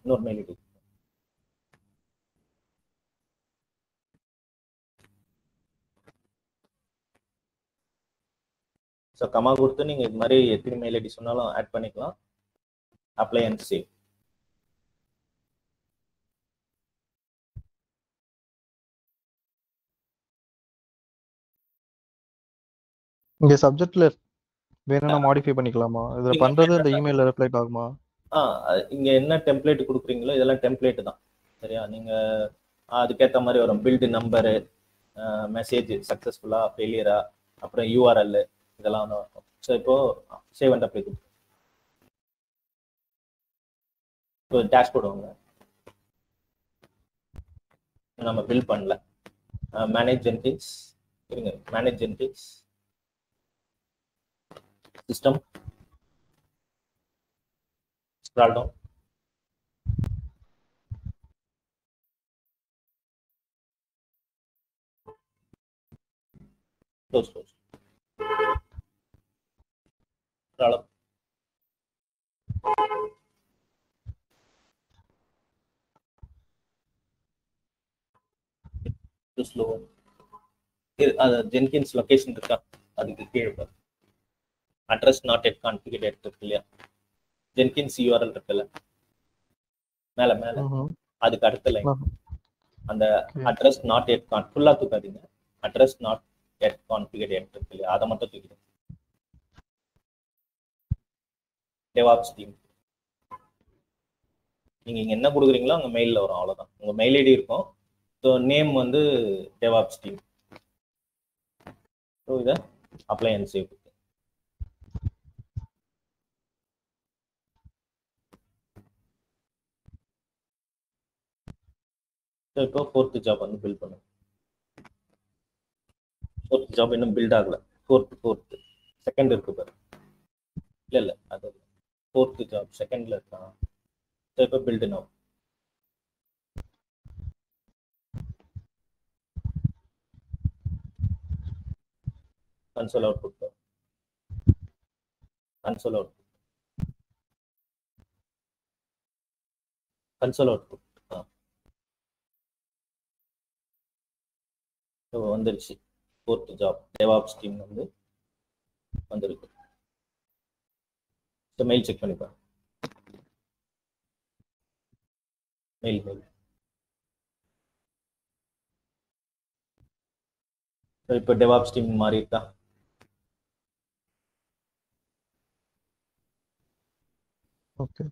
ஐடி ஸோ கமா கொடுத்து நீங்க இது மாதிரி எத்தனை மெயில் ஐடி சொன்னாலும் ஆட் பண்ணிக்கலாம். அப்ளை அண்ட் சேவ் இங்க சப்ஜெக்ட்ல வேணும்னா மாடிஃபை பண்ணிக்கலாமா? இதுல பண்றது இந்த இமெயில்ல ரிப்ளைட் ஆகுமா? ஆ அது- இங்க என்ன டெம்ப்ளேட் கொடுக்குறீங்களோ இதெல்லாம் டெம்ப்ளேட் தான். சரியா? நீங்க அதுக்கேற்ற மாதிரி வரும். பில்டு நம்பரு மெசேஜ் சக்சஸ்ஃபுல்லா ஃபெயிலியரா அப்புறம் யூஆர்எல் இதெல்லாம் வந்து வரும். ஸோ இப்போ சேவ் அண்ட் அப்ளை கொடுத்து இப்போ டேஷ்போர்டு வாங்க. நம்ம பில் பண்ணல. மேனேஜ் ஜென்டிங்ஸ் இருங்க. Manage Jenkins system scroll down. Close, close. Scroll up. Too slow. இரு, அது ஜென்கின்ஸ் லொகேஷன் இருக்கா அதுக்கு கீழே பாரு ஜென்கின்ஸ் யூஆர்எல் இருக்குல்ல. மேல மேல. அதுக்கு அடுத்த லைன். அந்த. அட்ரஸ் நாட் எட் கான் ஃபுல்லா தூக்காதீங்க. அட்ரஸ் நாட் எட் கான்ஃபிகர் இருக்கு இல்லையா? அதை மட்டும் தூக்கிடுங்க. டெவாப்ஸ் டீம் நீங்க இங்க என்ன கொடுக்குறீங்களோ அங்க மெயில்ல வரும். அவ்வளவுதான். உங்க மெயில் ஐடி இருக்கும். ஸோ நேம் வந்து டெவாப்ஸ் டீம் ஸோ இதை அப்ளை அண்ட் சேவ் ஸோ இப்போ ஃபோர்த் ஜாப் வந்து பில்ட் பண்ணும். ஃபோர்த் ஜாப் இன்னும் பில்ட் ஆகல. ஃபோர்த் ஃபோர்த் செகண்ட் இருக்கு பாரு. இல்ல இல்லை அது ஃபோர்த் ஜாப் செகண்ட்ல இருக்கான் ஸோ இப்போ build no console output console output console output வந்துருச்சு. ஃபோர்த் ஜாப் டெவாப்ஸ் டீம் வந்து வந்திருக்கு. ஸோ மெயில் செக் பண்ணிப்பேன் மெயில் மெயில் ஸோ இப்போ டெவாப்ஸ் டீம் மாறி இருக்கா ஓகே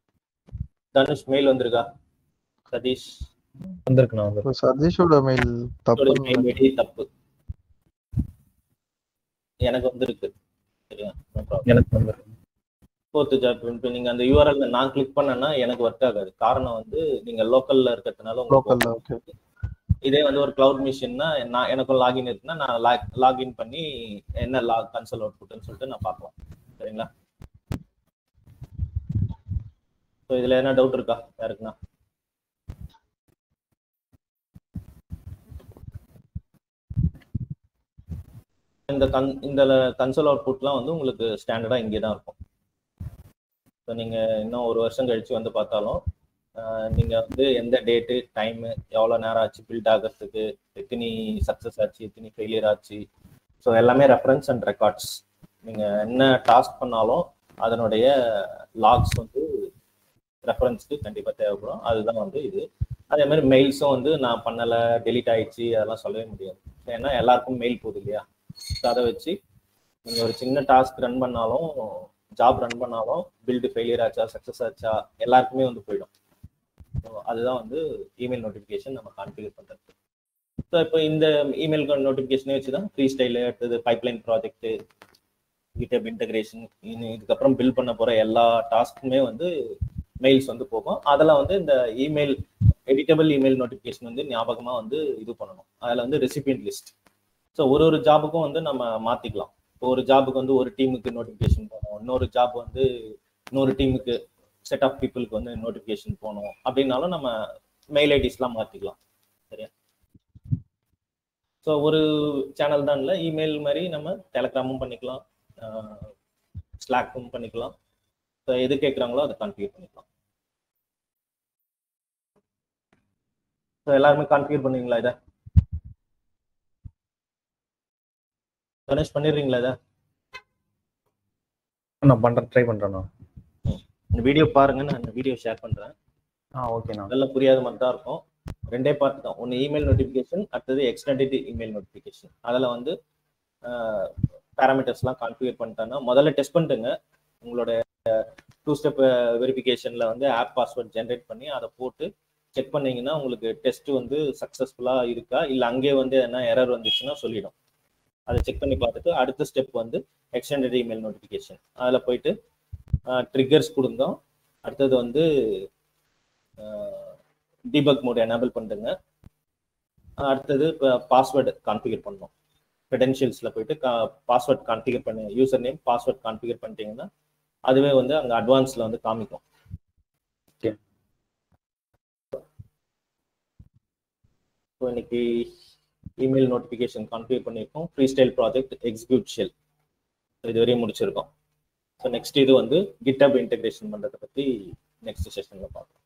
தனுஷ் மெயில் வந்திருக்கா? சதீஷ்? வந்திருக்கு நான் வந்து சதீஷோட மெயில் தப்பு மெயில் ஐடி தப்பு. எனக்கு வந்திருக்கு. சரியா. எனக்கு வந்திருக்கு. ஃபோர்த் ஜாப் இப்போ நீங்க அந்த யூஆர்எல் நான் கிளிக் பண்ணேன்னா எனக்கு ஒர்க் ஆகாது. காரணம் வந்து நீங்க லோக்கல்ல இருக்கிறதுனால உங்களுக்கு லோக்கல்ல ஓகே இதே வந்து ஒரு கிளவுட் மிஷின்னா நான் எனக்கும் லாகின் இருக்குன்னா நான் லாகின் பண்ணி என்ன லாக் கன்சோல் அவுட்புட்னு சொல்லிட்டு நான் பார்க்கலாம். சரிங்களா? ஸோ இதுல என்ன டவுட் இருக்கா? யாருக்குண்ணா இந்த கன் இந்த கன்சோல் அவுட்புட்லாம் வந்து உங்களுக்கு ஸ்டாண்டர்டாக இங்கே தான் இருக்கும். ஸோ நீங்கள் இன்னும் ஒரு வருஷம் கழிச்சு வந்து பார்த்தாலும் நீங்கள் வந்து எந்த டேட்டு டைமு எவ்வளோ நேரம் ஆச்சு பில்ட் ஆகிறதுக்கு எத்தனை சக்ஸஸ் ஆச்சு எத்தனை ஃபெயிலியர் ஆச்சு. ஸோ எல்லாமே ரெஃபரன்ஸ் அண்ட் ரெக்கார்ட்ஸ் நீங்கள் என்ன டாஸ்க் பண்ணாலும் அதனுடைய லாக்ஸ் வந்து ரெஃபரன்ஸ்க்கு கண்டிப்பாக தேவைப்படும். அதுதான் வந்து இது. அதே மாதிரி மெயில்ஸும் வந்து நான் பண்ணலை டெலிட் ஆயிடுச்சு அதெல்லாம் சொல்லவே முடியாது. ஏன்னா எல்லாருக்கும் மெயில் போகுது இல்லையா? அதை வச்சு நீங்கள் ஒரு சின்ன டாஸ்க் ரன் பண்ணாலும் ஜாப் ரன் பண்ணாலும் பில்டு ஃபெயிலியர் ஆச்சா சக்ஸஸ் ஆச்சா எல்லாருக்குமே வந்து போயிடும். ஸோ அதுதான் வந்து இமெயில் நோட்டிஃபிகேஷன் நம்ம கான்ஃபிகர் பண்ணுறது ஸோ இப்போ இந்த இமெயில் நோட்டிஃபிகேஷனே வச்சு தான் ஃப்ரீ ஸ்டைலு அடுத்தது பைப்லைன் ப்ராஜெக்ட்டு கிட்டப் இன்டகிரேஷன் இதுக்கப்புறம் பில் பண்ண போகிற எல்லா டாஸ்க்குமே வந்து மெயில்ஸ் வந்து போகும். அதெல்லாம் வந்து இந்த இமெயில் எடிட்டபிள் இமெயில் நோட்டிஃபிகேஷன் வந்து ஞாபகமாக வந்து இது பண்ணணும். அதில் வந்து ரெசிபியன்ட் லிஸ்ட் ஸோ ஒரு ஒரு ஜாபுக்கும் வந்து நம்ம மாற்றிக்கலாம் இப்போ ஒரு ஜாபுக்கு வந்து ஒரு டீமுக்கு நோட்டிஃபிகேஷன் போகணும். இன்னொரு ஜாப் வந்து இன்னொரு டீமுக்கு செட் ஆஃப் பீப்புளுக்கு வந்து நோட்டிஃபிகேஷன் போகணும். அப்படின்னாலும் நம்ம மெயில் ஐடிஸ்லாம் மாற்றிக்கலாம் சரியா? ஸோ ஒரு சேனல் தான் இல்லை. இமெயில் மாதிரி நம்ம டெலகிராமும் பண்ணிக்கலாம். ஸ்லாக்கும் பண்ணிக்கலாம். ஸோ எது கேட்குறாங்களோ அதை கான்ஃபியூர் பண்ணிக்கலாம். ஸோ எல்லாருமே கான்ஃபியூர் பண்ணுவீங்களா இதை? கணேஷ் பண்ணிடுறீங்களா இதை? நான் பண்றேன் ட்ரை பண்றேண்ணா இந்த வீடியோ பாருங்க நான் இந்த வீடியோ ஷேர் பண்றேன். ஆ ஓகேண்ணா அதெல்லாம் புரியாத மாதிரி தான் இருக்கும். ரெண்டே பார்ட் தான். ஒன்று இமெயில் நோட்டிஃபிகேஷன் அடுத்தது எக்ஸ்டெண்டட் இமெயில் நோட்டிஃபிகேஷன் அதில் வந்து பேராமீட்டர்ஸ்லாம் கான்ஃபிகர் பண்ணிட்டேன்னா முதல்ல டெஸ்ட் பண்ணிட்டுங்க. உங்களோட டூ ஸ்டெப் வெரிஃபிகேஷனில் வந்து ஆப் பாஸ்வேர்ட் ஜென்ரேட் பண்ணி அதை போட்டு செக் பண்ணீங்கன்னா உங்களுக்கு டெஸ்ட் வந்து சக்ஸஸ்ஃபுல்லாக இருக்கா? இல்லை அங்கேயே வந்து என்ன எரர் வந்துச்சுன்னா சொல்லிடும். அதை செக் பண்ணி பார்த்துட்டு அடுத்த ஸ்டெப் வந்து எக்ஸ்டெண்டட் இமெயில் நோட்டிஃபிகேஷன் அதில் போயிட்டு ட்ரிகர்ஸ் கொடுங்க. அடுத்தது வந்து டிபக் மோட் எனேபிள் பண்ணுங்க அடுத்தது இப்போ பாஸ்வேர்டு கான்ஃபிகர் பண்ணணும். க்ரெடென்ஷியல்ஸில் போயிட்டு பாஸ்வேர்ட் கான்ஃபிகர் பண்ணி யூசர் நேம் பாஸ்வேர்ட் கான்ஃபிகர் பண்ணிட்டீங்கன்னா அதுவே வந்து அங்கே அட்வான்ஸில் வந்து காமிக்கும். ஓகே ஸோ இன்னைக்கு இமெயில் நோட்டிஃபிகேஷன் கான்ஃபிகர் பண்ணியிருக்கோம் free style project execute shell இது முடிச்சிருக்கோம். ஸோ நெக்ஸ்ட் இது வந்து கிட்டப் இன்டெகிரேஷன் பண்ணுறதை பற்றி நெக்ஸ்ட் செஷனில் பார்க்கலாம்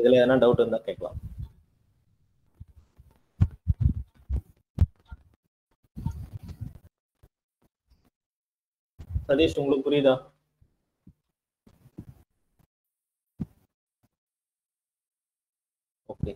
இதில் எதனா டவுட் இருந்தால் கேட்கலாம். சதீஷ் உங்களுக்கு புரியுதா? ஓகே